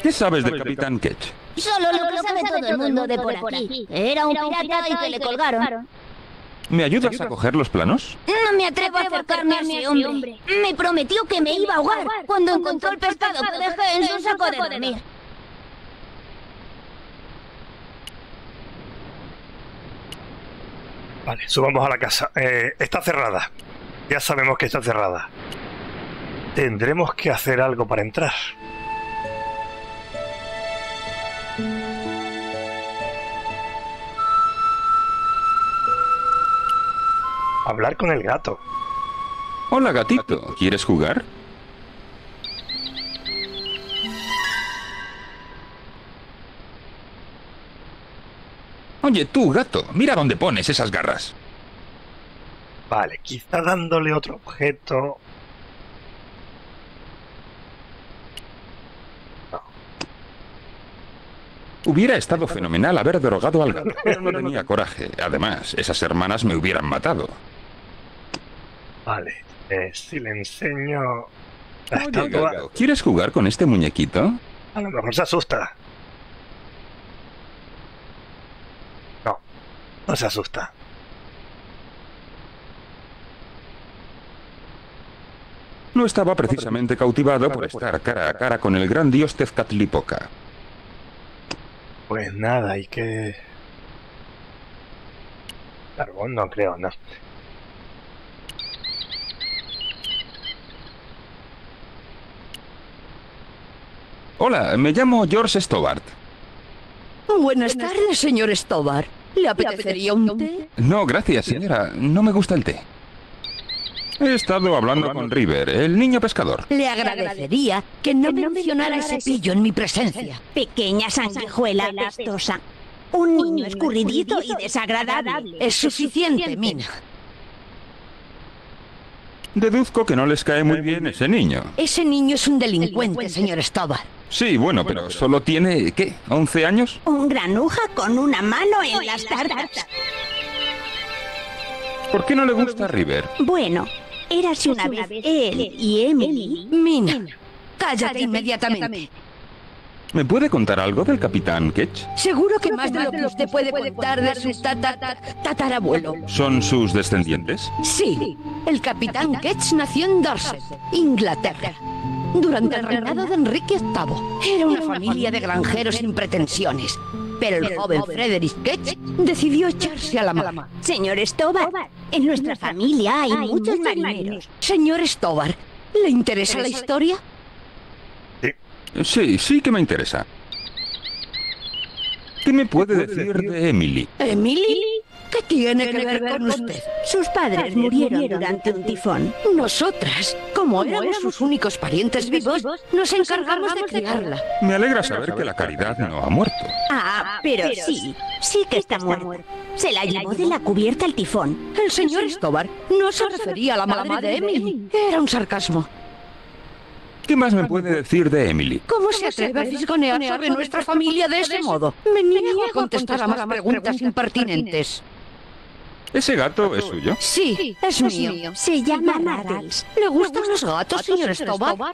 ¿Qué sabes del capitán Ketch? Solo lo que sabe todo el mundo de por aquí. Era un pirata y que le colgaron. ¿Me ayudas a coger los planos? No me atrevo a acercarme a ese hombre. Me prometió que me iba a ahogar cuando encontró el pescado que dejé en su saco de dormir. Vale, subamos a la casa. Eh, está cerrada. Ya sabemos que está cerrada. Tendremos que hacer algo para entrar. Hablar con el gato. Hola, gatito. ¿Quieres jugar? Oye, tú, gato, mira dónde pones esas garras. Vale, quizá dándole otro objeto. Hubiera estado fenomenal haber derogado al gato, pero no tenía coraje. Además, esas hermanas me hubieran matado. Vale, eh, si le enseño la Oye, estatua, Gato, ¿quieres jugar con este muñequito? a lo mejor se asusta. No, no se asusta. No estaba precisamente cautivado por estar cara a cara con el gran dios Tezcatlipoca. Pues nada, hay que... Carbón no creo, no. Hola, me llamo George Stobart. Buenas tardes, señor Stobar. ¿Le apetecería un té? No, gracias, señora. No me gusta el té. He estado hablando con River, el niño pescador. Le agradecería que no mencionara ese pillo en mi presencia. Pequeña sanguijuela apestosa. Un niño escurridito y desagradable. Es suficiente, Mina. Deduzco que no les cae muy bien ese niño. Ese niño es un delincuente, señor Stobar. Sí, bueno, pero solo tiene, ¿qué? ¿11 años? Un granuja con una mano en las tartas. ¿Por qué no le gusta a River? Bueno, érase una vez él y Emily. Mina, cállate inmediatamente. ¿Me puede contar algo del capitán Ketch? Seguro que más de lo que usted puede contar de su tata- ta- tatarabuelo. ¿Son sus descendientes? Sí, el capitán Ketch nació en Dorset, Inglaterra, durante el reinado de Enrique VIII. Era una familia de granjeros sin pretensiones, pero el joven Frederick Ketch decidió echarse a la mar. Señor Stobar, en nuestra familia hay muchos marineros. Señor Stobar, ¿le interesa la historia? Sí, sí que me interesa. ¿Qué me puede decir de Emily? ¿Emily? ¿Qué tiene que ver con usted? Sus padres murieron durante un tifón. Nosotras, como éramos sus únicos parientes vivos, nos encargamos de criarla. Me alegra saber que la caridad no ha muerto. Ah, pero sí, sí que está muerto. Se la llevó de la cubierta el tifón. El señor Stobar no se refería a la madre de Emily. Era un sarcasmo. ¿Qué más me puede decir de Emily? ¿Cómo se atreve a fisgonear sobre nuestra familia de ese modo? Me niego a contestar a más preguntas impertinentes. ¿Ese gato es suyo? Sí, es mío. Se llama Rattles. ¿Le gustan los gatos, señor Stobar?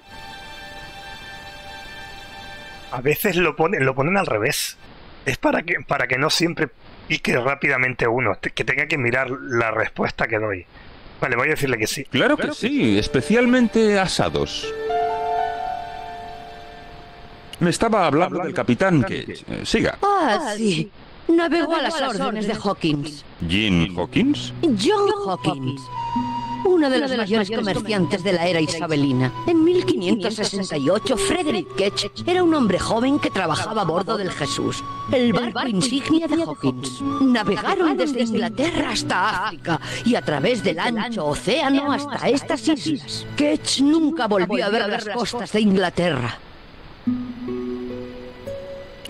A veces lo ponen, lo ponen al revés. Es para que, para que no siempre pique rápidamente uno, que tenga que mirar la respuesta que doy. Vale, voy a decirle que sí. Claro que sí, especialmente asados. Me estaba hablando del capitán Ketch. Eh, Siga. Ah, sí. Navegó a las órdenes de Hawkins. ¿Jean Hawkins? John Hawkins. Uno de los mayores comerciantes de la era isabelina. En 1568, Frederick Ketch era un hombre joven que trabajaba a bordo del Jesús, el barco insignia de Hawkins. Navegaron desde Inglaterra hasta África y a través del ancho océano hasta estas islas. Ketch nunca volvió a ver las costas de Inglaterra,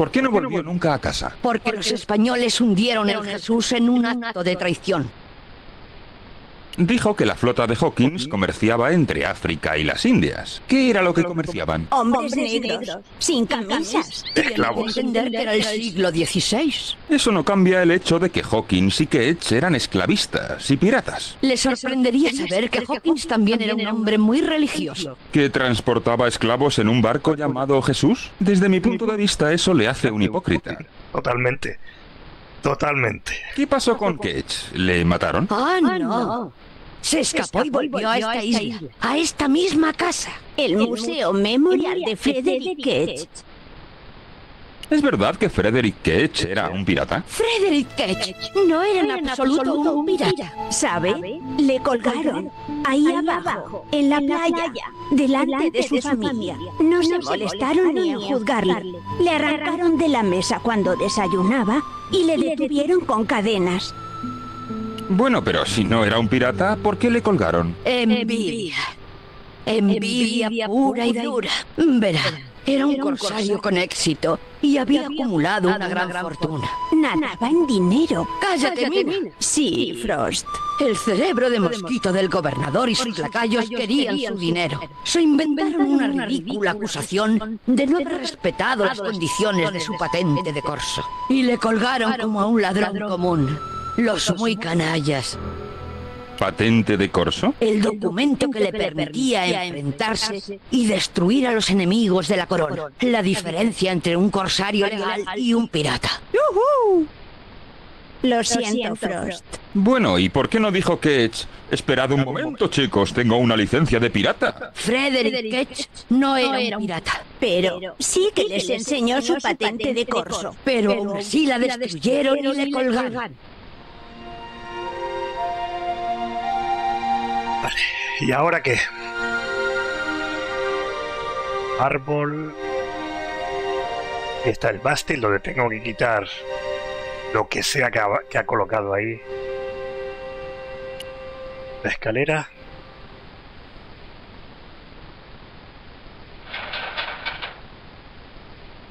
¿Por qué no volvió nunca a casa? porque los españoles hundieron el Jesús en un acto de traición. Dijo que la flota de Hawkins comerciaba entre África y las Indias. ¿Qué era lo que comerciaban? Hombres negros, sin camisas. Esclavos. Entender que era el siglo XVI. Eso no cambia el hecho de que Hawkins y Ketch eran esclavistas y piratas. Le sorprendería saber que Hawkins también era un hombre muy religioso. ¿Que transportaba esclavos en un barco llamado Jesús? Desde mi punto de vista eso le hace un hipócrita. Totalmente. Totalmente. ¿Qué pasó con Ketch? ¿Le mataron? Ah, no. Se escapó y volvió a esta isla, a esta misma casa. El Museo Memorial de Frederick Ketch. ¿Es verdad que Frederick Ketch era un pirata? Frederick Ketch no era en absoluto un pirata. ¿Sabe? Le colgaron ahí abajo, en la playa, delante de su familia. No se molestaron ni en juzgarle. Le arrancaron de la mesa cuando desayunaba y le detuvieron con cadenas. Bueno, pero si no era un pirata, ¿por qué le colgaron? Envidia. Envidia pura y dura. Verá, era un corsario con éxito y había acumulado una gran fortuna. Nadaba en dinero. ¡Cállate, Mina! Sí, Frost. El cerebro de mosquito del gobernador y sus lacayos querían su dinero. Se inventaron una ridícula acusación de no haber respetado las condiciones de su patente de corso. Y le colgaron como a un ladrón común. Los muy canallas. ¿Patente de corso? El documento que le permitía enfrentarse y destruir a los enemigos de la corona. La diferencia entre un corsario legal y un pirata. Lo siento, Frost. Bueno, ¿y por qué no dijo Ketch? Esperad un momento, chicos, tengo una licencia de pirata. Frederick Ketch no era un pirata. Pero sí que les enseñó su patente de corso. Pero aún así la destruyeron y le colgaron. Vale. ¿Y ahora qué? Árbol. Ahí está el mástil donde tengo que quitar lo que sea ha, que ha colocado ahí. La escalera.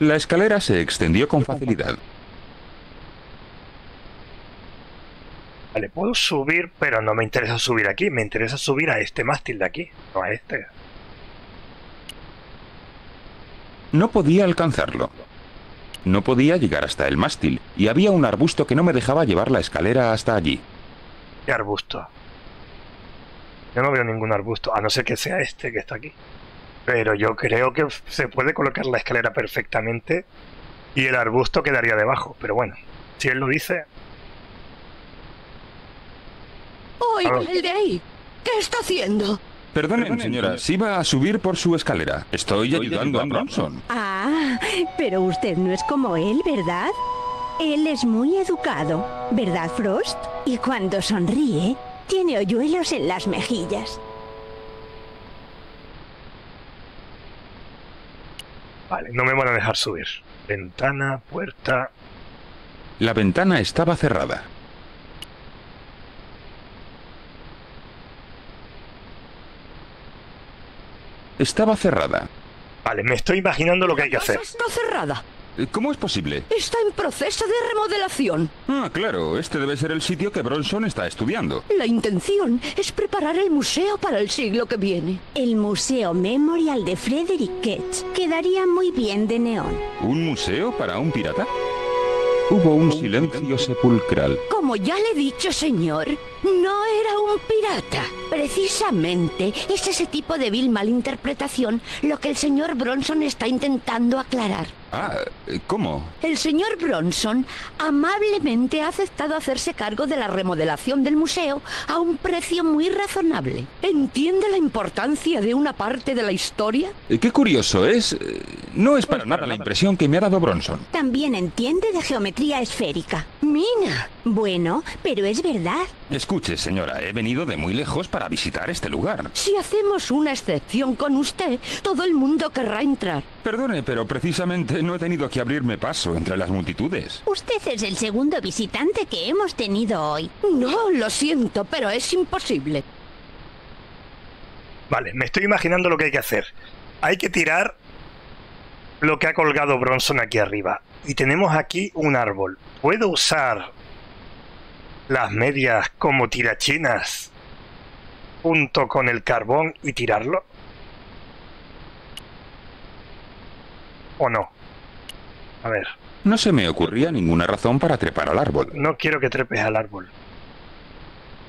La escalera se extendió con facilidad. Vale, puedo subir, pero no me interesa subir aquí. Me interesa subir a este mástil de aquí, no a este. No podía alcanzarlo. No podía llegar hasta el mástil, y había un arbusto que no me dejaba llevar la escalera hasta allí. ¿Qué arbusto? Yo no veo ningún arbusto, a no ser que sea este que está aquí. Pero yo creo que se puede colocar la escalera perfectamente y el arbusto quedaría debajo. Pero bueno, si él lo dice, ¡Oiga, Ah. el de ahí! ¿Qué está haciendo? Perdonen, señora, si va a subir por su escalera. Estoy ayudando a Bronson. Ah, pero usted no es como él, ¿verdad? Él es muy educado, ¿verdad, Frost? Y cuando sonríe, tiene hoyuelos en las mejillas. vale, no me van a dejar subir. Ventana, puerta. La ventana estaba cerrada. Estaba cerrada. Vale, me estoy imaginando lo que hay que hacer. Está cerrada. Eh, ¿Cómo es posible? Está en proceso de remodelación. Ah, claro, este debe ser el sitio que Bronson está estudiando. La intención es preparar el museo para el siglo que viene. El Museo Memorial de Frederick Ketch quedaría muy bien de neón. ¿Un museo para un pirata? Hubo un silencio sepulcral. Como ya le he dicho, señor, no era un pirata. Precisamente es ese tipo de vil malinterpretación lo que el señor Bronson está intentando aclarar. Ah, ¿cómo? El señor Bronson amablemente ha aceptado hacerse cargo de la remodelación del museo a un precio muy razonable. ¿Entiende la importancia de una parte de la historia? Eh, Qué curioso es. eh, No es para nada la impresión que me ha dado Bronson. También entiende de geometría esférica. Mina. Bueno, pero es verdad. Escuche, señora, he venido de muy lejos para visitar este lugar. Si hacemos una excepción con usted, todo el mundo querrá entrar. Perdone, pero precisamente no he tenido que abrirme paso entre las multitudes. Usted es el segundo visitante que hemos tenido hoy. No, lo siento, pero es imposible. Vale, me estoy imaginando lo que hay que hacer. Hay que tirar lo que ha colgado Bronson aquí arriba. Y tenemos aquí un árbol. ¿Puedo usar las medias como tirachinas junto con el carbón y tirarlo? ¿O no? A ver, No se me ocurría ninguna razón para trepar al árbol. no quiero que trepes al árbol.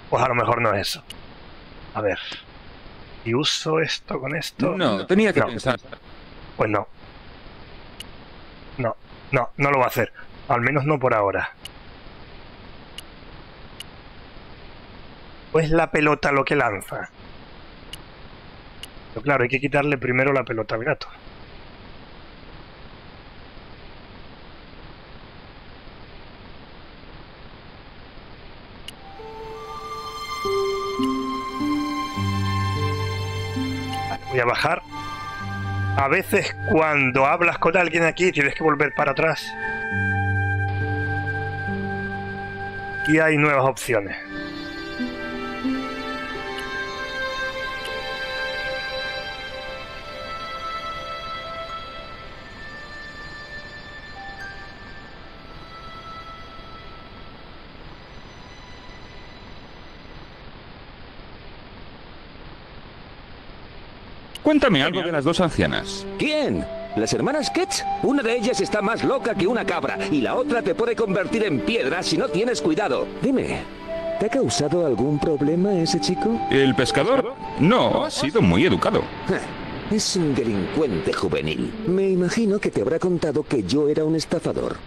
Pues a lo mejor no es eso. A ver. ¿Y uso esto con esto? No, tenía que No. pensar. Pues no. No, no, no lo va a hacer. Al menos no por ahora. ¿O es la pelota lo que lanza? Pero claro, hay que quitarle primero la pelota al gato. Voy a bajar. A veces cuando hablas con alguien aquí tienes que volver para atrás. Y hay nuevas opciones. Cuéntame algo de las dos ancianas. ¿Quién? ¿Las hermanas Ketch? Una de ellas está más loca que una cabra y la otra te puede convertir en piedra si no tienes cuidado. Dime, ¿te ha causado algún problema ese chico? ¿El pescador? No, ha sido muy educado. Es un delincuente juvenil. Me imagino que te habrá contado que yo era un estafador.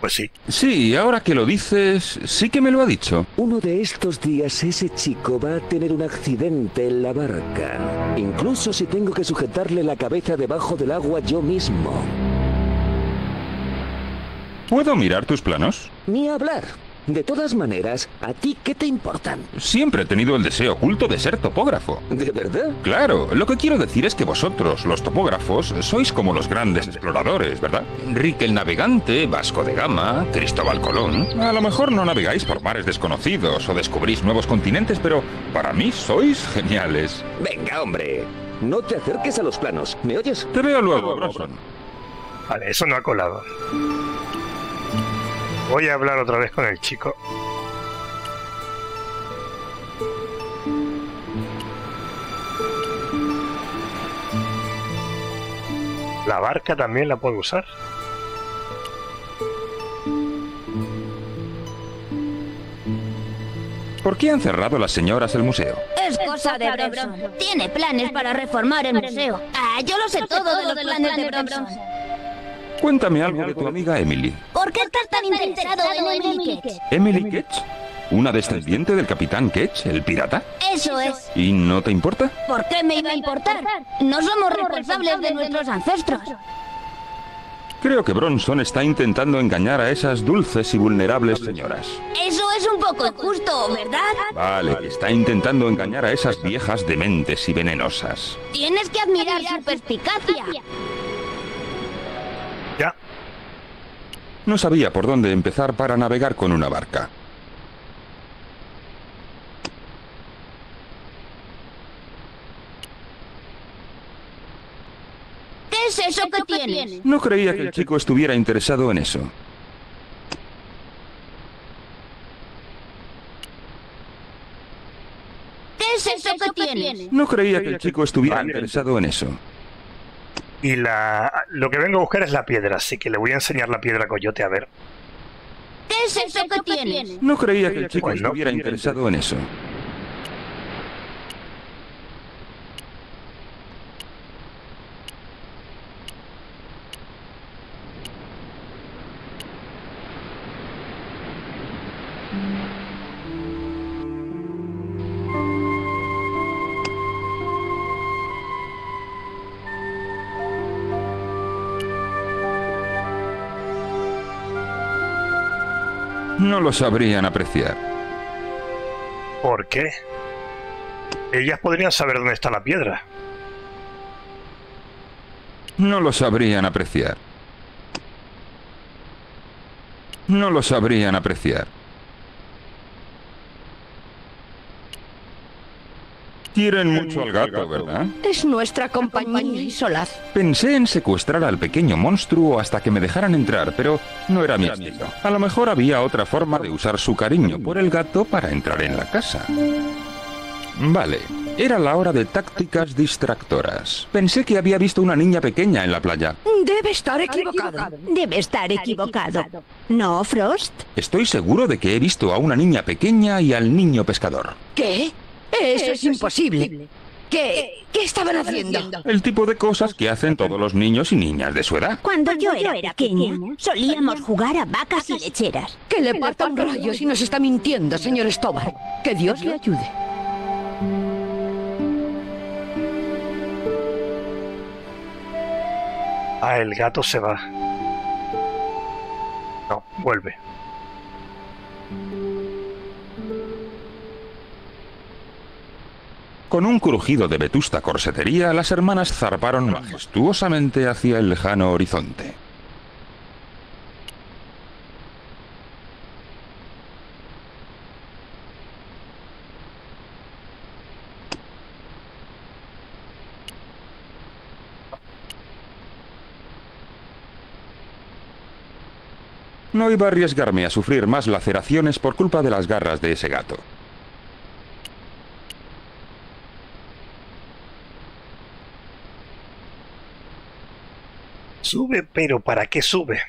Pues sí. Sí, ahora que lo dices, sí que me lo ha dicho. Uno de estos días ese chico va a tener un accidente en la barca. Incluso si tengo que sujetarle la cabeza debajo del agua yo mismo. ¿Puedo mirar tus planos? Ni hablar. De todas maneras, ¿a ti qué te importan? Siempre he tenido el deseo oculto de ser topógrafo. ¿De verdad? Claro, lo que quiero decir es que vosotros, los topógrafos, sois como los grandes exploradores, ¿verdad? Enrique el Navegante, Vasco de Gama, Cristóbal Colón. A lo mejor no navegáis por mares desconocidos o descubrís nuevos continentes, pero para mí sois geniales. Venga, hombre. No te acerques a los planos. ¿Me oyes? Te veo luego, Bronson. Vale, eso no ha colado. Voy a hablar otra vez con el chico. La barca también la puedo usar. ¿Por qué han cerrado las señoras el museo? Es cosa de Bronson. Tiene planes para reformar el museo. Ah, yo lo sé todo de los planes de Bronson. Cuéntame algo de tu amiga Emily. ¿Por qué estás tan interesado en Emily Ketch? ¿Emily Ketch? ¿Una descendiente del capitán Ketch, el pirata? Eso es. ¿Y no te importa? ¿Por qué me iba a importar? No somos responsables de nuestros ancestros. Creo que Bronson está intentando engañar a esas dulces y vulnerables señoras. Eso es un poco injusto, ¿verdad? Vale, está intentando engañar a esas viejas dementes y venenosas. Tienes que admirar su perspicacia. Ya. No sabía por dónde empezar para navegar con una barca. ¿Qué es eso que tienes? No creía que el chico estuviera interesado en eso. ¿Qué es eso que tienes? No creía que el chico estuviera interesado en eso. Y la, lo que vengo a buscar es la piedra, así que le voy a enseñar la piedra a Coyote a ver. ¿Qué es eso que tienes? No creía que el chico Pues no. estuviera interesado en eso. Lo sabrían apreciar. ¿Por qué? Ellas podrían saber dónde está la piedra. No lo sabrían apreciar. No lo sabrían apreciar. Quieren mucho al gato, ¿verdad? Es nuestra compañía y solaz. Pensé en secuestrar al pequeño monstruo hasta que me dejaran entrar, pero no era mi estilo. A lo mejor había otra forma de usar su cariño por el gato para entrar en la casa. Vale, era la hora de tácticas distractoras. Pensé que había visto una niña pequeña en la playa. Debe estar equivocado. Debe estar equivocado. ¿No, Frost? Estoy seguro de que he visto a una niña pequeña y al niño pescador. ¿Qué? Eso es imposible. ¿Qué, ¿Qué estaban haciendo? El tipo de cosas que hacen todos los niños y niñas de su edad. Cuando yo era pequeña, solíamos jugar a vacas y lecheras. Que le parta un rayo si nos está mintiendo, señor Stobar. Que Dios le ayude. Ah, el gato se va. No, vuelve. Con un crujido de vetusta corsetería, las hermanas zarparon majestuosamente hacia el lejano horizonte. No iba a arriesgarme a sufrir más laceraciones por culpa de las garras de ese gato. Sube, pero ¿para qué sube?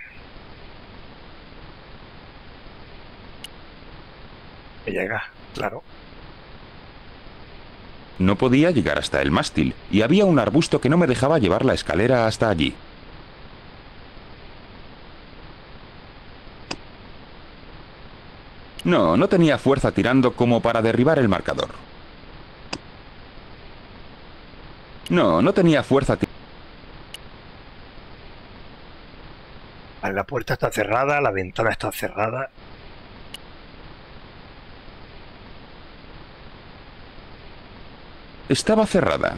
Llega, claro. No podía llegar hasta el mástil, y había un arbusto que no me dejaba llevar la escalera hasta allí. No, no tenía fuerza tirando como para derribar el marcador. No, no tenía fuerza tirando. La puerta está cerrada, la ventana está cerrada. Estaba cerrada.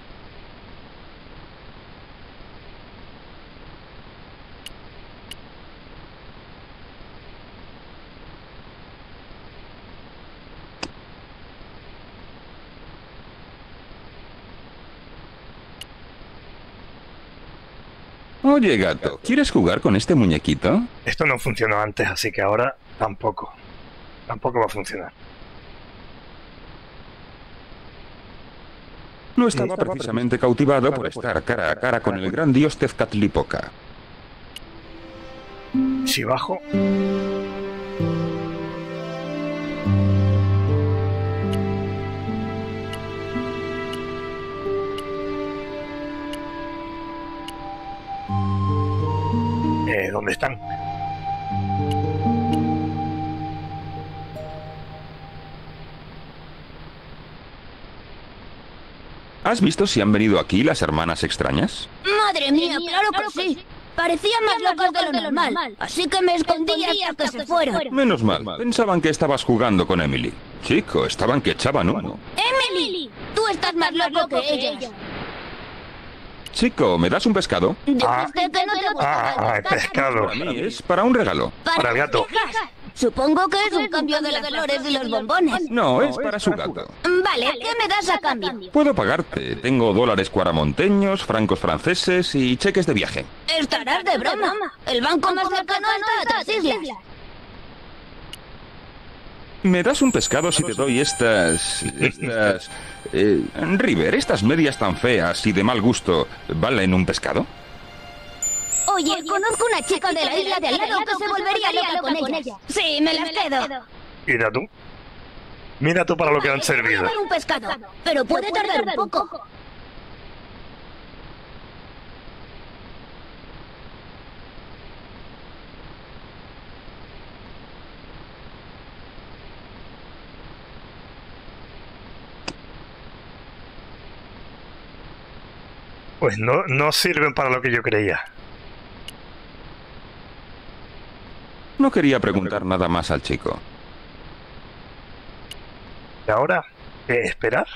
Oye, gato, ¿quieres jugar con este muñequito? Esto no funcionó antes, así que ahora tampoco. Tampoco va a funcionar. No estaba precisamente cautivado por estar cara a cara con el gran dios Tezcatlipoca. Si bajo... Eh, ¿Dónde están? ¿Has visto si han venido aquí las hermanas extrañas? Madre mía, claro que sí. Parecían más locos de lo normal, así que me escondí hasta que se fueron. Menos mal, pensaban que estabas jugando con Emily. Chico, estaban que echaban humo. ¡Emily! Tú estás más loco que ellas. Chico, ¿me das un pescado? No te gustaba Ah, ah, el pescado. Para mí es para un regalo. Para el gato. Supongo que es un cambio de las flores y los bombones. No, es para su gato. Vale, ¿qué me das a cambio? Puedo pagarte. Tengo dólares cuaramonteños, francos franceses y cheques de viaje. Estarás de broma. El banco más cercano está a tres islas. ¿Me das un pescado si te doy estas... estas... eh, River, estas medias tan feas y de mal gusto, ¿valen un pescado? Oye, conozco una chica de la isla de al lado que se volvería loca con ella. Sí, me las quedo. Mira tú. Mira tú para lo que han Te voy a servido. un pescado, pero puede tardar un poco. Pues no, no sirven para lo que yo creía. No quería preguntar nada más al chico. ¿Y ahora? ¿Qué esperar?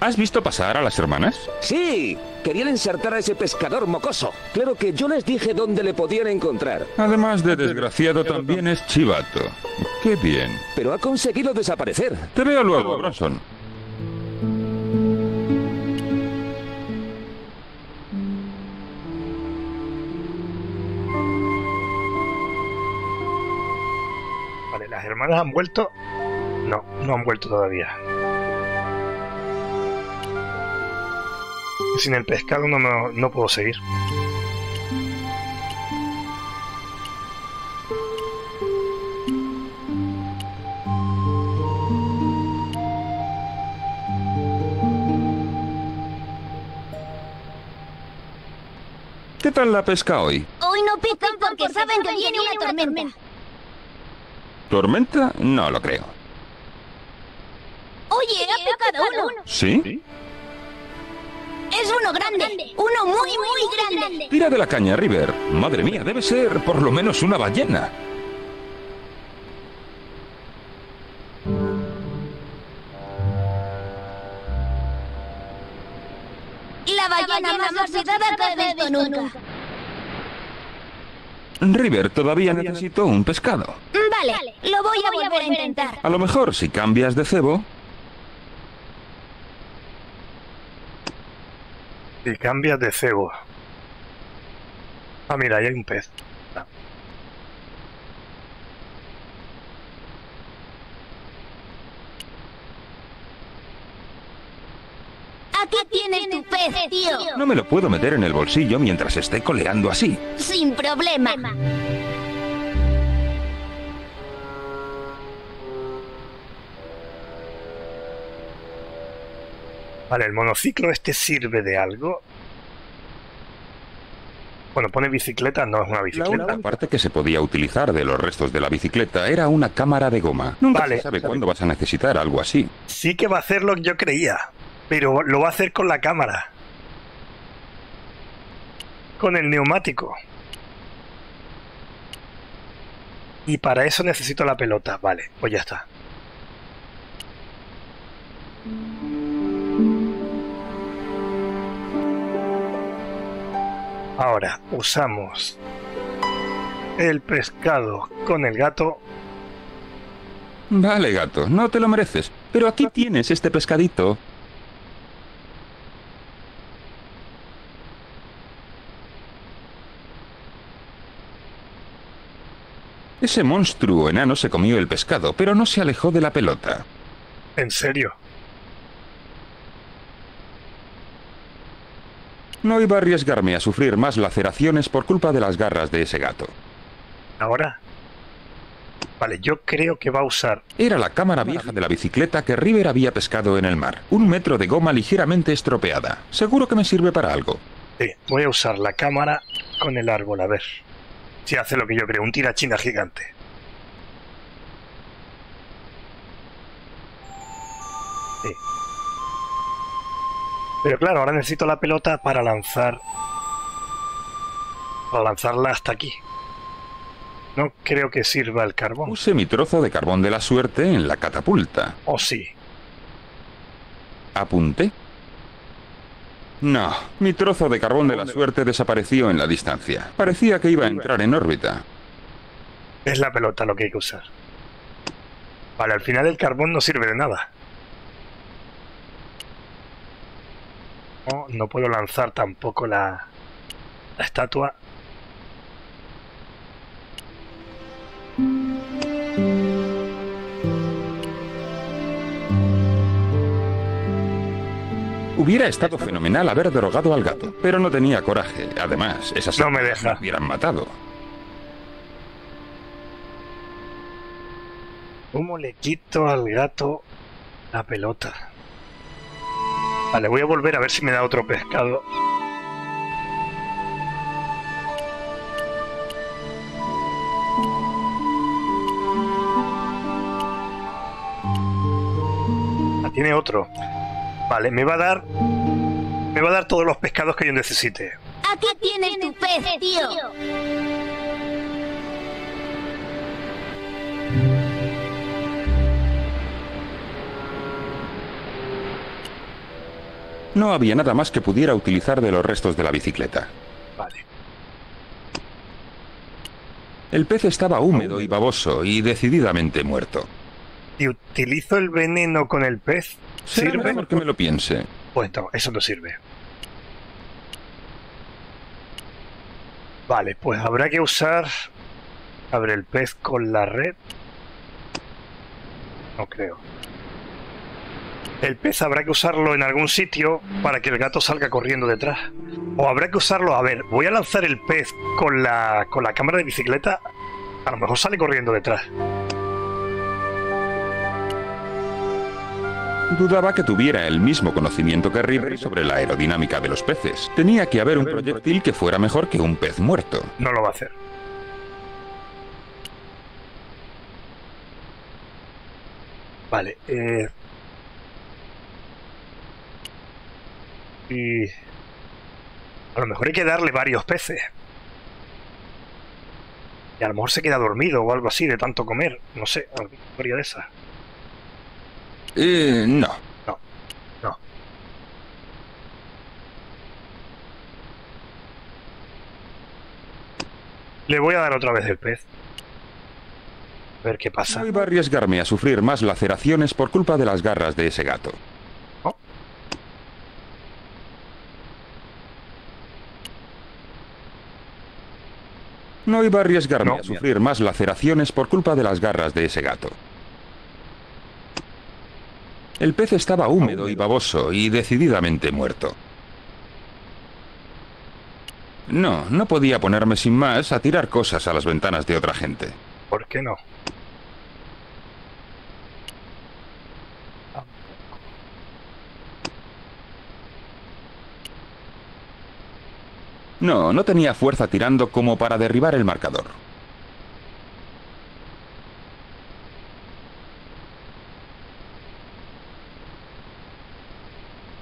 ¿Has visto pasar a las hermanas? Sí, querían insertar a ese pescador mocoso. Claro que yo les dije dónde le podían encontrar. Además de desgraciado, también es chivato. Qué bien. Pero ha conseguido desaparecer. Te veo luego, Bronson. Vale, las hermanas han vuelto. No, no han vuelto todavía. Sin el pescado no, me- no puedo seguir. ¿Qué tal la pesca hoy? Hoy no pican porque saben que viene una tormenta. ¿Tormenta? No lo creo. Oye, ha picado uno. ¿Sí? Es uno grande. Uno muy, muy grande. Tira de la caña, River. Madre mía, debe ser por lo menos una ballena. La ballena más oxidada que he visto nunca. River, todavía necesito un pescado. Vale, lo voy a volver a intentar. A lo mejor si cambias de cebo, Y cambias de cebo. Ah, mira, ahí hay un pez. Aquí tienes tu pez, tío. no me lo puedo meter en el bolsillo mientras esté coleando así. Sin problema. Vale, ¿el monociclo este sirve de algo? Bueno, pone bicicleta, no es una La bicicleta. única parte que se podía utilizar de los restos de la bicicleta era una cámara de goma. Nunca Vale. se sabe cuándo vas a necesitar algo así. Sí que va a hacer lo que yo creía, pero lo va a hacer con la cámara. Con el neumático. Y para eso necesito la pelota. Vale, pues ya está. Ahora usamos el pescado con el gato Vale, gato, no te lo mereces. Pero aquí tienes este pescadito. Ese monstruo enano se comió el pescado, pero no se alejó de la pelota. ¿En serio? No iba a arriesgarme a sufrir más laceraciones por culpa de las garras de ese gato. ¿Ahora? Vale, yo creo que va a usar Era la cámara vieja de la bicicleta que River había pescado en el mar. Un metro de goma ligeramente estropeada. Seguro que me sirve para algo. Sí, voy a usar la cámara con el árbol, a ver. Si hace lo que yo creo, un tirachina gigante. Sí. Pero claro, ahora necesito la pelota para lanzar. Para lanzarla hasta aquí. No creo que sirva el carbón. Puse mi trozo de carbón de la suerte en la catapulta. O sí. ¿Apunté? No, mi trozo de carbón de la suerte desapareció en la distancia. Parecía que iba a entrar en órbita. Es la pelota lo que hay que usar. Vale, al final el carbón no sirve de nada. No, no puedo lanzar tampoco la, la estatua. Hubiera estado fenomenal haber derogado al gato, pero no tenía coraje. Además, esas No me deja. me hubieran matado. ¿Cómo le quito al gato la pelota? Vale, voy a volver a ver si me da otro pescado. Ah, tiene otro. Vale, me va a dar. Me va a dar todos los pescados que yo necesite. Aquí tienes tu pez, tío. No había nada más que pudiera utilizar de los restos de la bicicleta. Vale. El pez estaba húmedo y baboso y decididamente muerto. ¿Y utilizo el veneno con el pez? Será ¿Sirve? mejor que me lo piense. Pues no, eso no sirve. Vale, pues habrá que usar... Abre el pez con la red. No creo. El pez habrá que usarlo en algún sitio para que el gato salga corriendo detrás. O habrá que usarlo... A ver, voy a lanzar el pez con la, con la cámara de bicicleta. A lo mejor sale corriendo detrás. Dudaba que tuviera el mismo conocimiento que Ripley sobre la aerodinámica de los peces. Tenía que haber un proyectil que fuera mejor que un pez muerto. No lo va a hacer. Vale, eh... Y... A lo mejor hay que darle varios peces. Y a lo mejor se queda dormido o algo así de tanto comer. No sé, alguna historia de esa. Eh, no. No, no. Le voy a dar otra vez el pez. A ver qué pasa. No iba a arriesgarme a sufrir más laceraciones por culpa de las garras de ese gato. No iba a arriesgarme No. a sufrir más laceraciones por culpa de las garras de ese gato. El pez estaba húmedo y baboso y decididamente muerto. No, no podía ponerme sin más a tirar cosas a las ventanas de otra gente. ¿Por qué no? No, no tenía fuerza tirando como para derribar el marcador.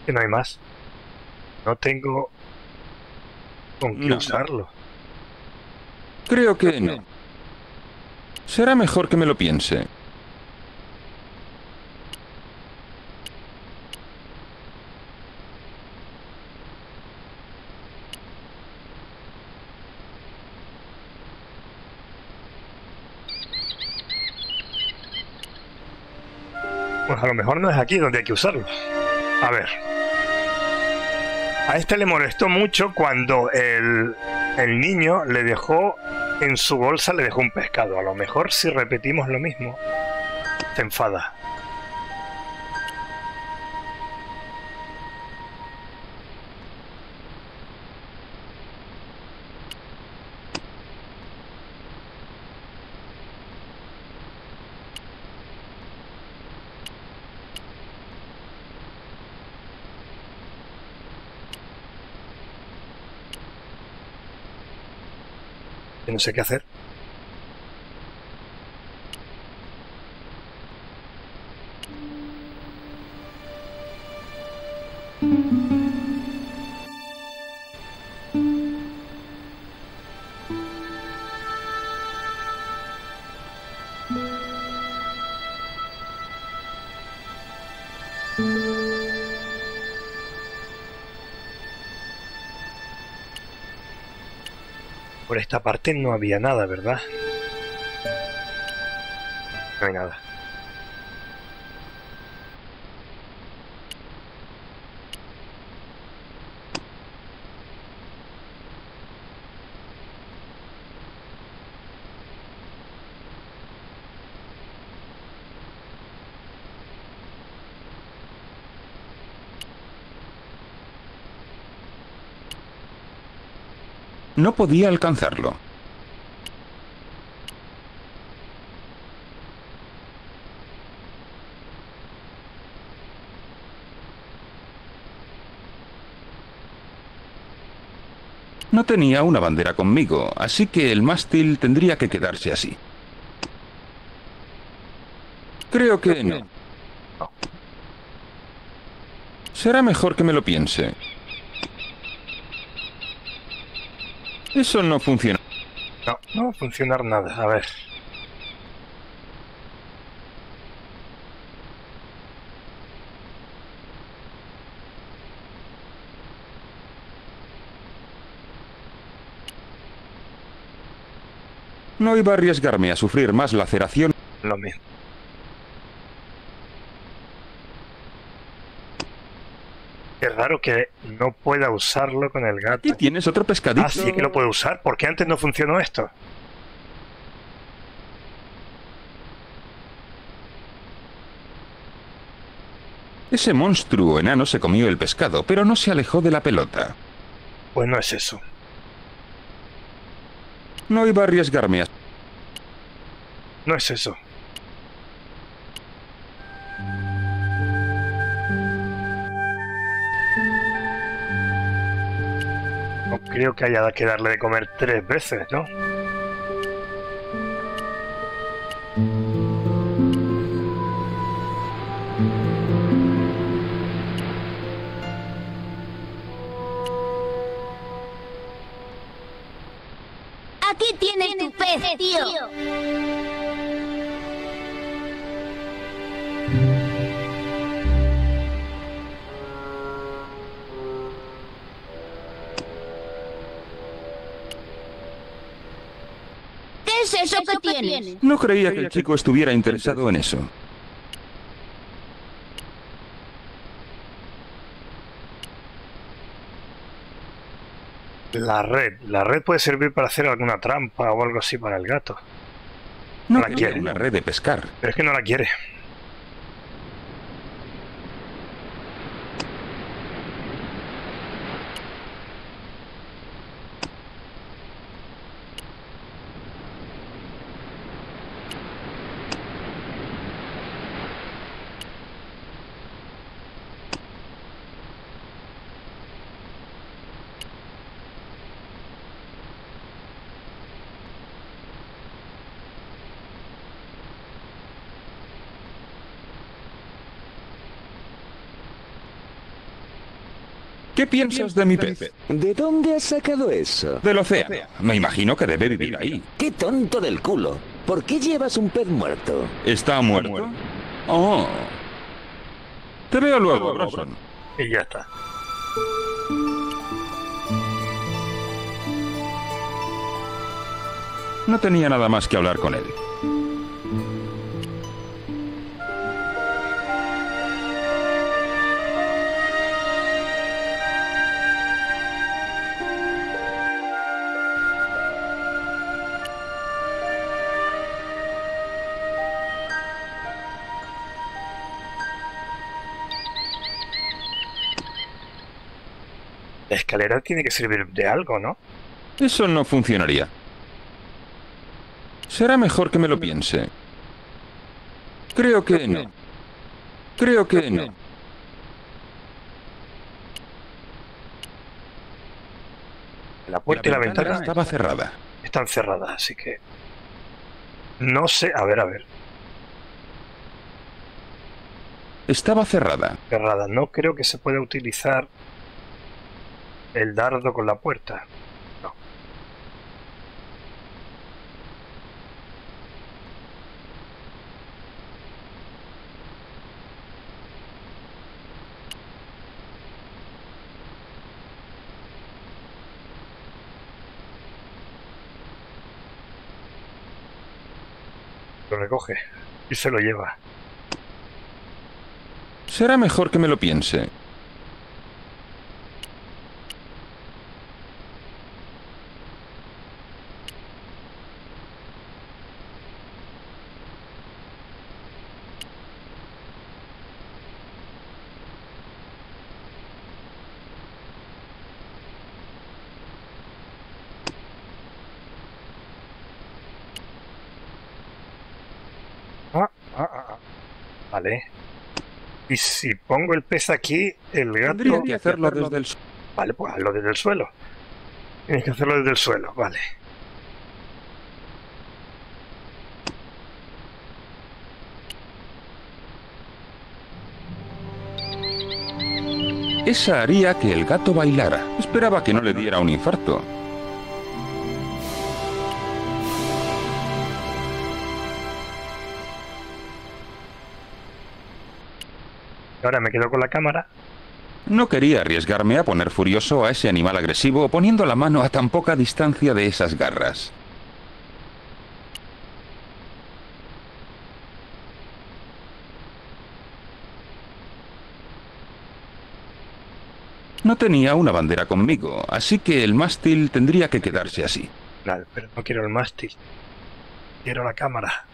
Que no hay más. No tengo con qué No. usarlo. Creo que no. Será mejor que me lo piense. Pues a lo mejor no es aquí donde hay que usarlo. A ver. A este le molestó mucho cuando el, el niño le dejó en su bolsa, le dejó un pescado. A lo mejor si repetimos lo mismo, se enfada. No sé qué hacer. Esta parte no había nada, ¿verdad? No hay nada. No podía alcanzarlo. No tenía una bandera conmigo, así que el mástil tendría que quedarse así. Creo que no. Será mejor que me lo piense. Eso no funciona. No, no va a funcionar nada. A ver. No iba a arriesgarme a sufrir más laceración. Lo mismo. Qué raro que no pueda usarlo con el gato. Y tienes otro pescadito. Ah, sí que lo puedo usar. ¿Por qué antes no funcionó esto? Ese monstruo enano se comió el pescado, pero no se alejó de la pelota. Pues no es eso. No iba a arriesgarme a... No es eso. Creo que haya que darle de comer tres veces, ¿no? Aquí tienes tu pez, tío. ¿Qué es eso que tienes? No creía que el chico estuviera interesado en eso. La red. La red puede servir para hacer alguna trampa o algo así para el gato. No la quiere. una red de pescar. Pero es que no la quiere. ¿Qué piensas de mi pez? ¿De dónde has sacado eso? Del océano. Me imagino que debe vivir ahí. ¡Qué tonto del culo! ¿Por qué llevas un pez muerto? ¿Está muerto? Oh. Te veo luego, Bronson. Y ya está. No tenía nada más que hablar con él. Escalera tiene que servir de algo, ¿no? Eso no funcionaría. Será mejor que me lo piense. Creo que no. Creo que no. La puerta y la ventana estaba cerrada. están cerradas, así que... No sé... A ver, a ver. Estaba cerrada. Cerrada. No creo que se pueda utilizar el dardo con la puerta. No. Lo recoge y se lo lleva. Será mejor que me lo piense. Ah, ah, ah, ah. Vale. Y si pongo el pez aquí, el gato... Tendría que hacerlo desde el... su- Vale, pues hazlo desde el suelo. Tienes que hacerlo desde el suelo, vale. Esa haría que el gato bailara. Esperaba que no le diera un infarto. Ahora me quedo con la cámara. No quería arriesgarme a poner furioso a ese animal agresivo poniendo la mano a tan poca distancia de esas garras. No tenía una bandera conmigo, así que el mástil tendría que quedarse así. Claro, pero no quiero el mástil. Quiero la cámara.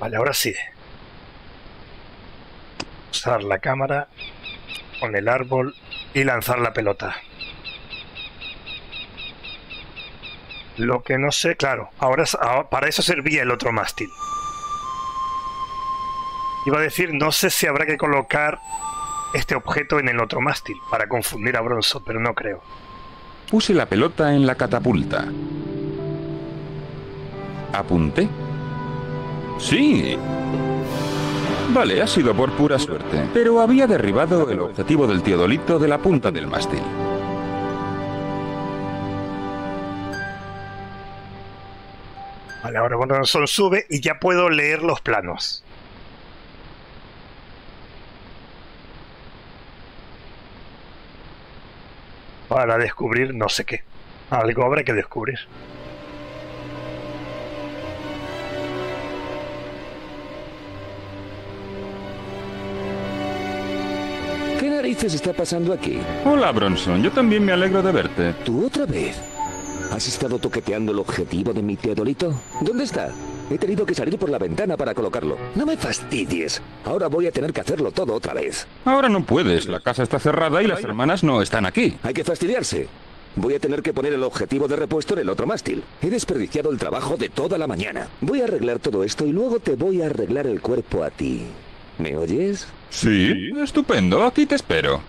Vale, ahora sí. Usar la cámara con el árbol y lanzar la pelota. Lo que no sé, claro, ahora, ahora- para eso servía el otro mástil. Iba a decir, no sé si habrá que colocar este objeto en el otro mástil para confundir a Bronzo, pero no creo. Puse la pelota en la catapulta. Apunté. Sí. Vale, ha sido por pura suerte. Pero había derribado el objetivo del Teodolito de la punta del mástil. Vale, ahora Bronson sube y ya puedo leer los planos. Para descubrir no sé qué. Algo habrá que descubrir. ¿Qué narices está pasando aquí? Hola, Bronson. Yo también me alegro de verte. ¿Tú otra vez? ¿Has estado toqueteando el objetivo de mi teodolito? ¿Dónde está? He tenido que salir por la ventana para colocarlo. No me fastidies. Ahora voy a tener que hacerlo todo otra vez. Ahora no puedes. La casa está cerrada y las hermanas no están aquí. Hay que fastidiarse. Voy a tener que poner el objetivo de repuesto en el otro mástil. He desperdiciado el trabajo de toda la mañana. Voy a arreglar todo esto y luego te voy a arreglar el cuerpo a ti. ¿Me oyes? Sí, estupendo. Aquí te espero.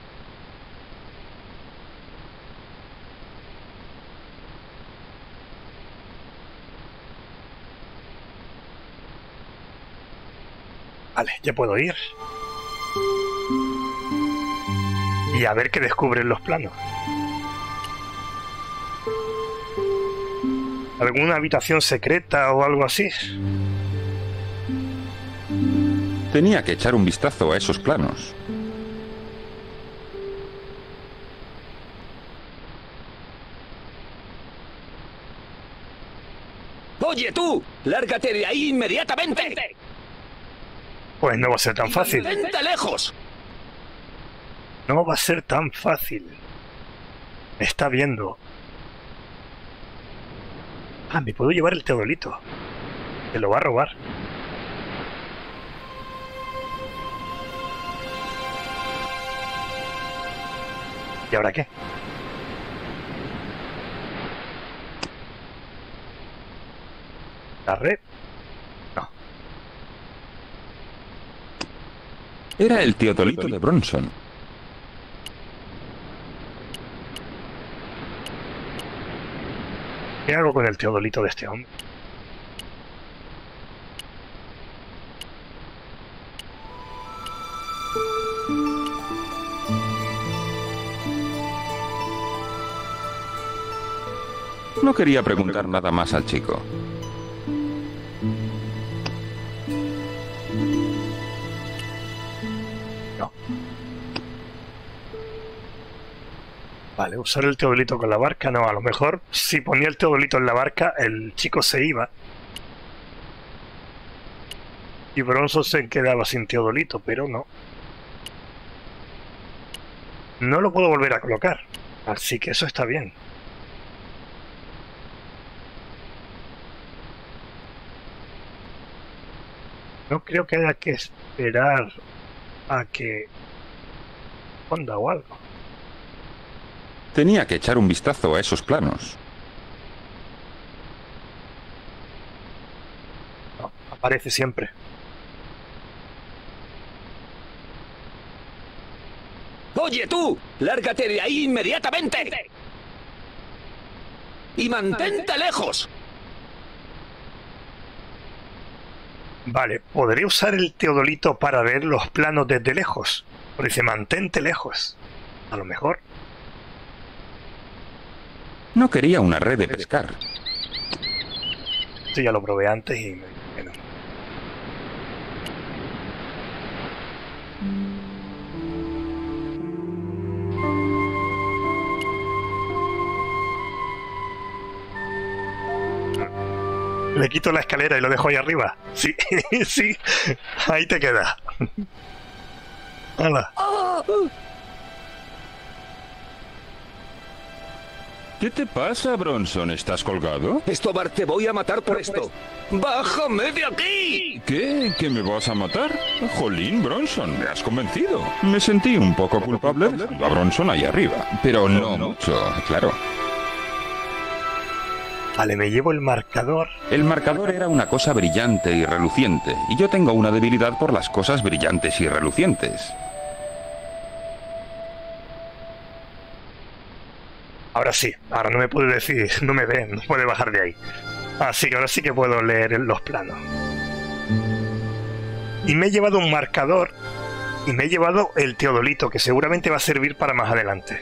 Vale, ya puedo ir. Y a ver qué descubren los planos. ¿Alguna habitación secreta o algo así? Tenía que echar un vistazo a esos planos. ¡Oye tú! ¡Lárgate de ahí inmediatamente! Pues no va a ser tan fácil. ¡Vente lejos! No va a ser tan fácil. Me está viendo. Ah, me puedo llevar el teodolito. Se lo va a robar. ¿Y ahora qué? ¿La red? Era el Teodolito de Bronson. ¿Qué hago con el teodolito de este hombre? No quería preguntar nada más al chico. Vale, usar el teodolito con la barca, no, a lo mejor si ponía el teodolito en la barca, el chico se iba. Y Bronson se quedaba sin teodolito, pero no. No lo puedo volver a colocar, así que eso está bien. No creo que haya que esperar a que onda o algo. Tenía que echar un vistazo a esos planos. No, aparece siempre. ¡Oye tú! ¡Lárgate de ahí inmediatamente! ¡Y mantente lejos! Vale, podré usar el teodolito para ver los planos desde lejos. Porque dice mantente lejos. A lo mejor. No quería una red de pescar. esto ya lo probé antes y me que no. Le quito la escalera y lo dejo ahí arriba. Sí, sí. Ahí te queda. Hala. ¿Qué te pasa, Bronson? ¿Estás colgado? Estobar, te voy a matar por esto. ¡Bájame de aquí! ¿Qué? ¿Que me vas a matar? Jolín, Bronson, me has convencido. Me sentí un poco culpable dejando a Bronson ahí arriba, pero no mucho, claro. Vale, me llevo el marcador. El marcador era una cosa brillante y reluciente, y yo tengo una debilidad por las cosas brillantes y relucientes. Ahora sí, ahora no me puede decir, no me ve, no puede bajar de ahí. Así que ahora sí que puedo leer los planos. Y me he llevado un marcador y me he llevado el teodolito, que seguramente va a servir para más adelante.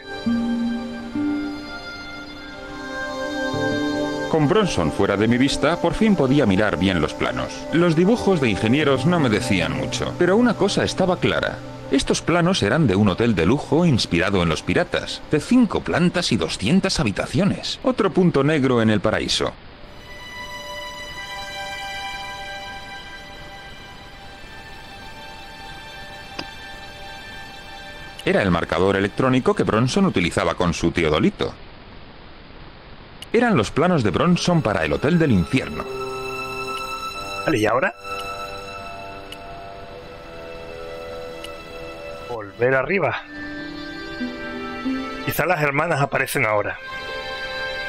Con Bronson fuera de mi vista, por fin podía mirar bien los planos. Los dibujos de ingenieros no me decían mucho, pero una cosa estaba clara. Estos planos eran de un hotel de lujo inspirado en los piratas, de cinco plantas y 200 habitaciones. Otro punto negro en el paraíso. Era el marcador electrónico que Bronson utilizaba con su teodolito. Eran los planos de Bronson para el Hotel del Infierno. Vale, ¿y ahora? Volver arriba. Quizá las hermanas aparecen ahora.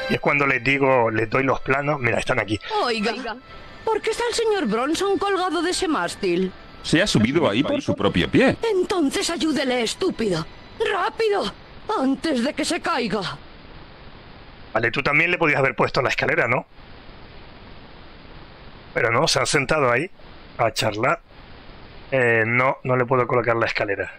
Y es cuando les digo, les doy los planos. Mira, están aquí. Oiga, ¿por qué está el señor Bronson colgado de ese mástil? Se ha subido ahí por su propio pie. Entonces ayúdele, estúpido. ¡Rápido! Antes de que se caiga. Vale, tú también le podías haber puesto la escalera, ¿no? Pero no, se han sentado ahí a charlar. Eh, no, no le puedo colocar la escalera.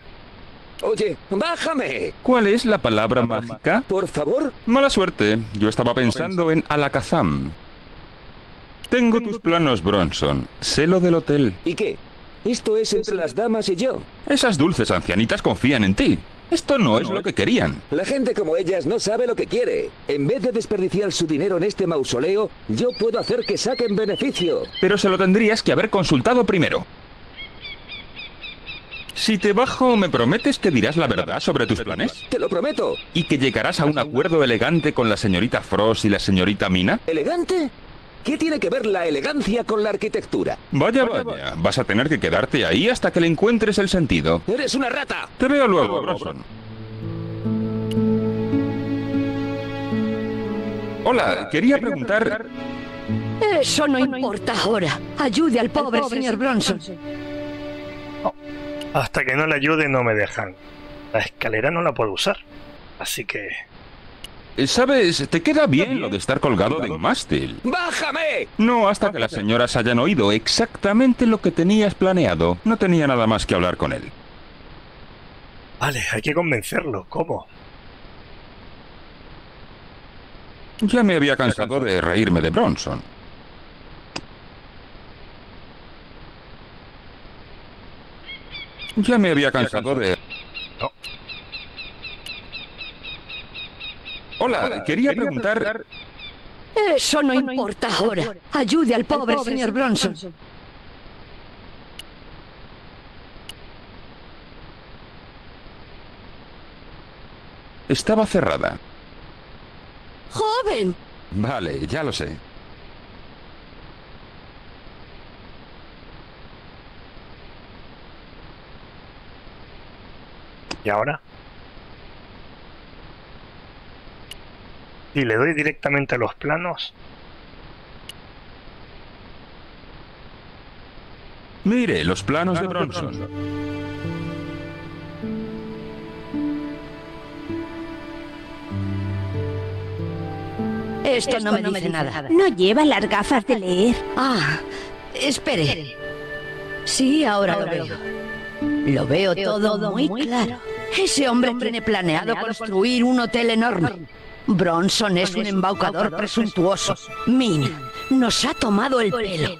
Oye, bájame. ¿Cuál es la palabra mágica? Por favor. Mala suerte. Yo estaba pensando en Alakazam. Tengo tus planos, Bronson. Sé lo del hotel. ¿Y qué? Esto es entre las damas y yo. Esas dulces ancianitas confían en ti. Esto no es lo que querían. La gente como ellas no sabe lo que quiere. En vez de desperdiciar su dinero en este mausoleo, yo puedo hacer que saquen beneficio. Pero se lo tendrías que haber consultado primero. Si te bajo, ¿me prometes que dirás la verdad sobre tus planes? Te lo prometo. ¿Y que llegarás a un acuerdo elegante con la señorita Frost y la señorita Mina? ¿Elegante? ¿Qué tiene que ver la elegancia con la arquitectura? Vaya, vaya. Vas a tener que quedarte ahí hasta que le encuentres el sentido. ¡Eres una rata! Te veo luego, Bronson. Hola, quería preguntar... Eso no importa ahora. Ayude al pobre señor Bronson. Hasta que no le ayude no me dejan. La escalera no la puedo usar. Así que... ¿Sabes? Te queda bien lo de estar colgado de un mástil. ¡Bájame! No hasta que las señoras hayan oído exactamente lo que tenías planeado. No tenía nada más que hablar con él. Vale, hay que convencerlo. ¿Cómo? Ya me había cansado de reírme de Bronson. Ya me había cansado de... No. Hola, quería preguntar... Eso no importa ahora. Ayude al pobre señor Bronson. Estaba cerrada. ¡Joven! Vale, ya lo sé. ¿Y ahora? Y le doy directamente a los planos. Mire, los planos de Bronson. Esto, no me dice nada. No lleva las gafas de leer. Ah, espere. Sí, ahora, lo veo. Lo veo, todo, muy, claro. Ese hombre tiene planeado construir un hotel enorme. Bronson es un embaucador presuntuoso. Mina, Nos ha tomado el pelo.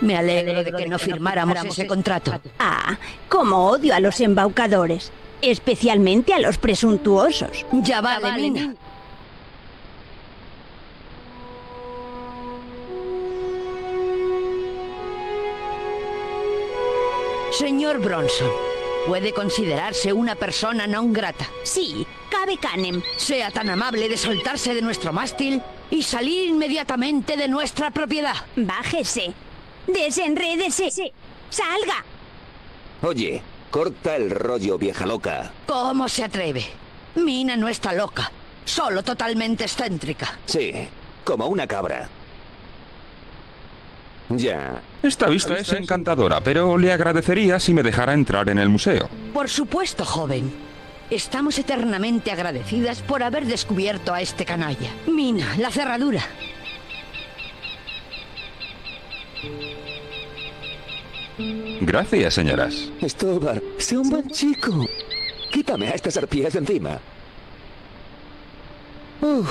Me alegro de que no firmáramos ese contrato. Ah, como odio a los embaucadores. Especialmente a los presuntuosos. Ya vale, Mina. Señor Bronson, puede considerarse una persona non grata. Sí, cabe canem. Sea tan amable de soltarse de nuestro mástil y salir inmediatamente de nuestra propiedad. Bájese. Desenrédese. Salga. Oye, corta el rollo, vieja loca. ¿Cómo se atreve? Mina no está loca, solo totalmente excéntrica. Sí, como una cabra. Ya. Esta vista es encantadora, pero le agradecería si me dejara entrar en el museo. Por supuesto, joven. Estamos eternamente agradecidas por haber descubierto a este canalla. Mina, la cerradura. Gracias, señoras. Stobar, sé un buen chico. Quítame a estas arpías de encima. Uf,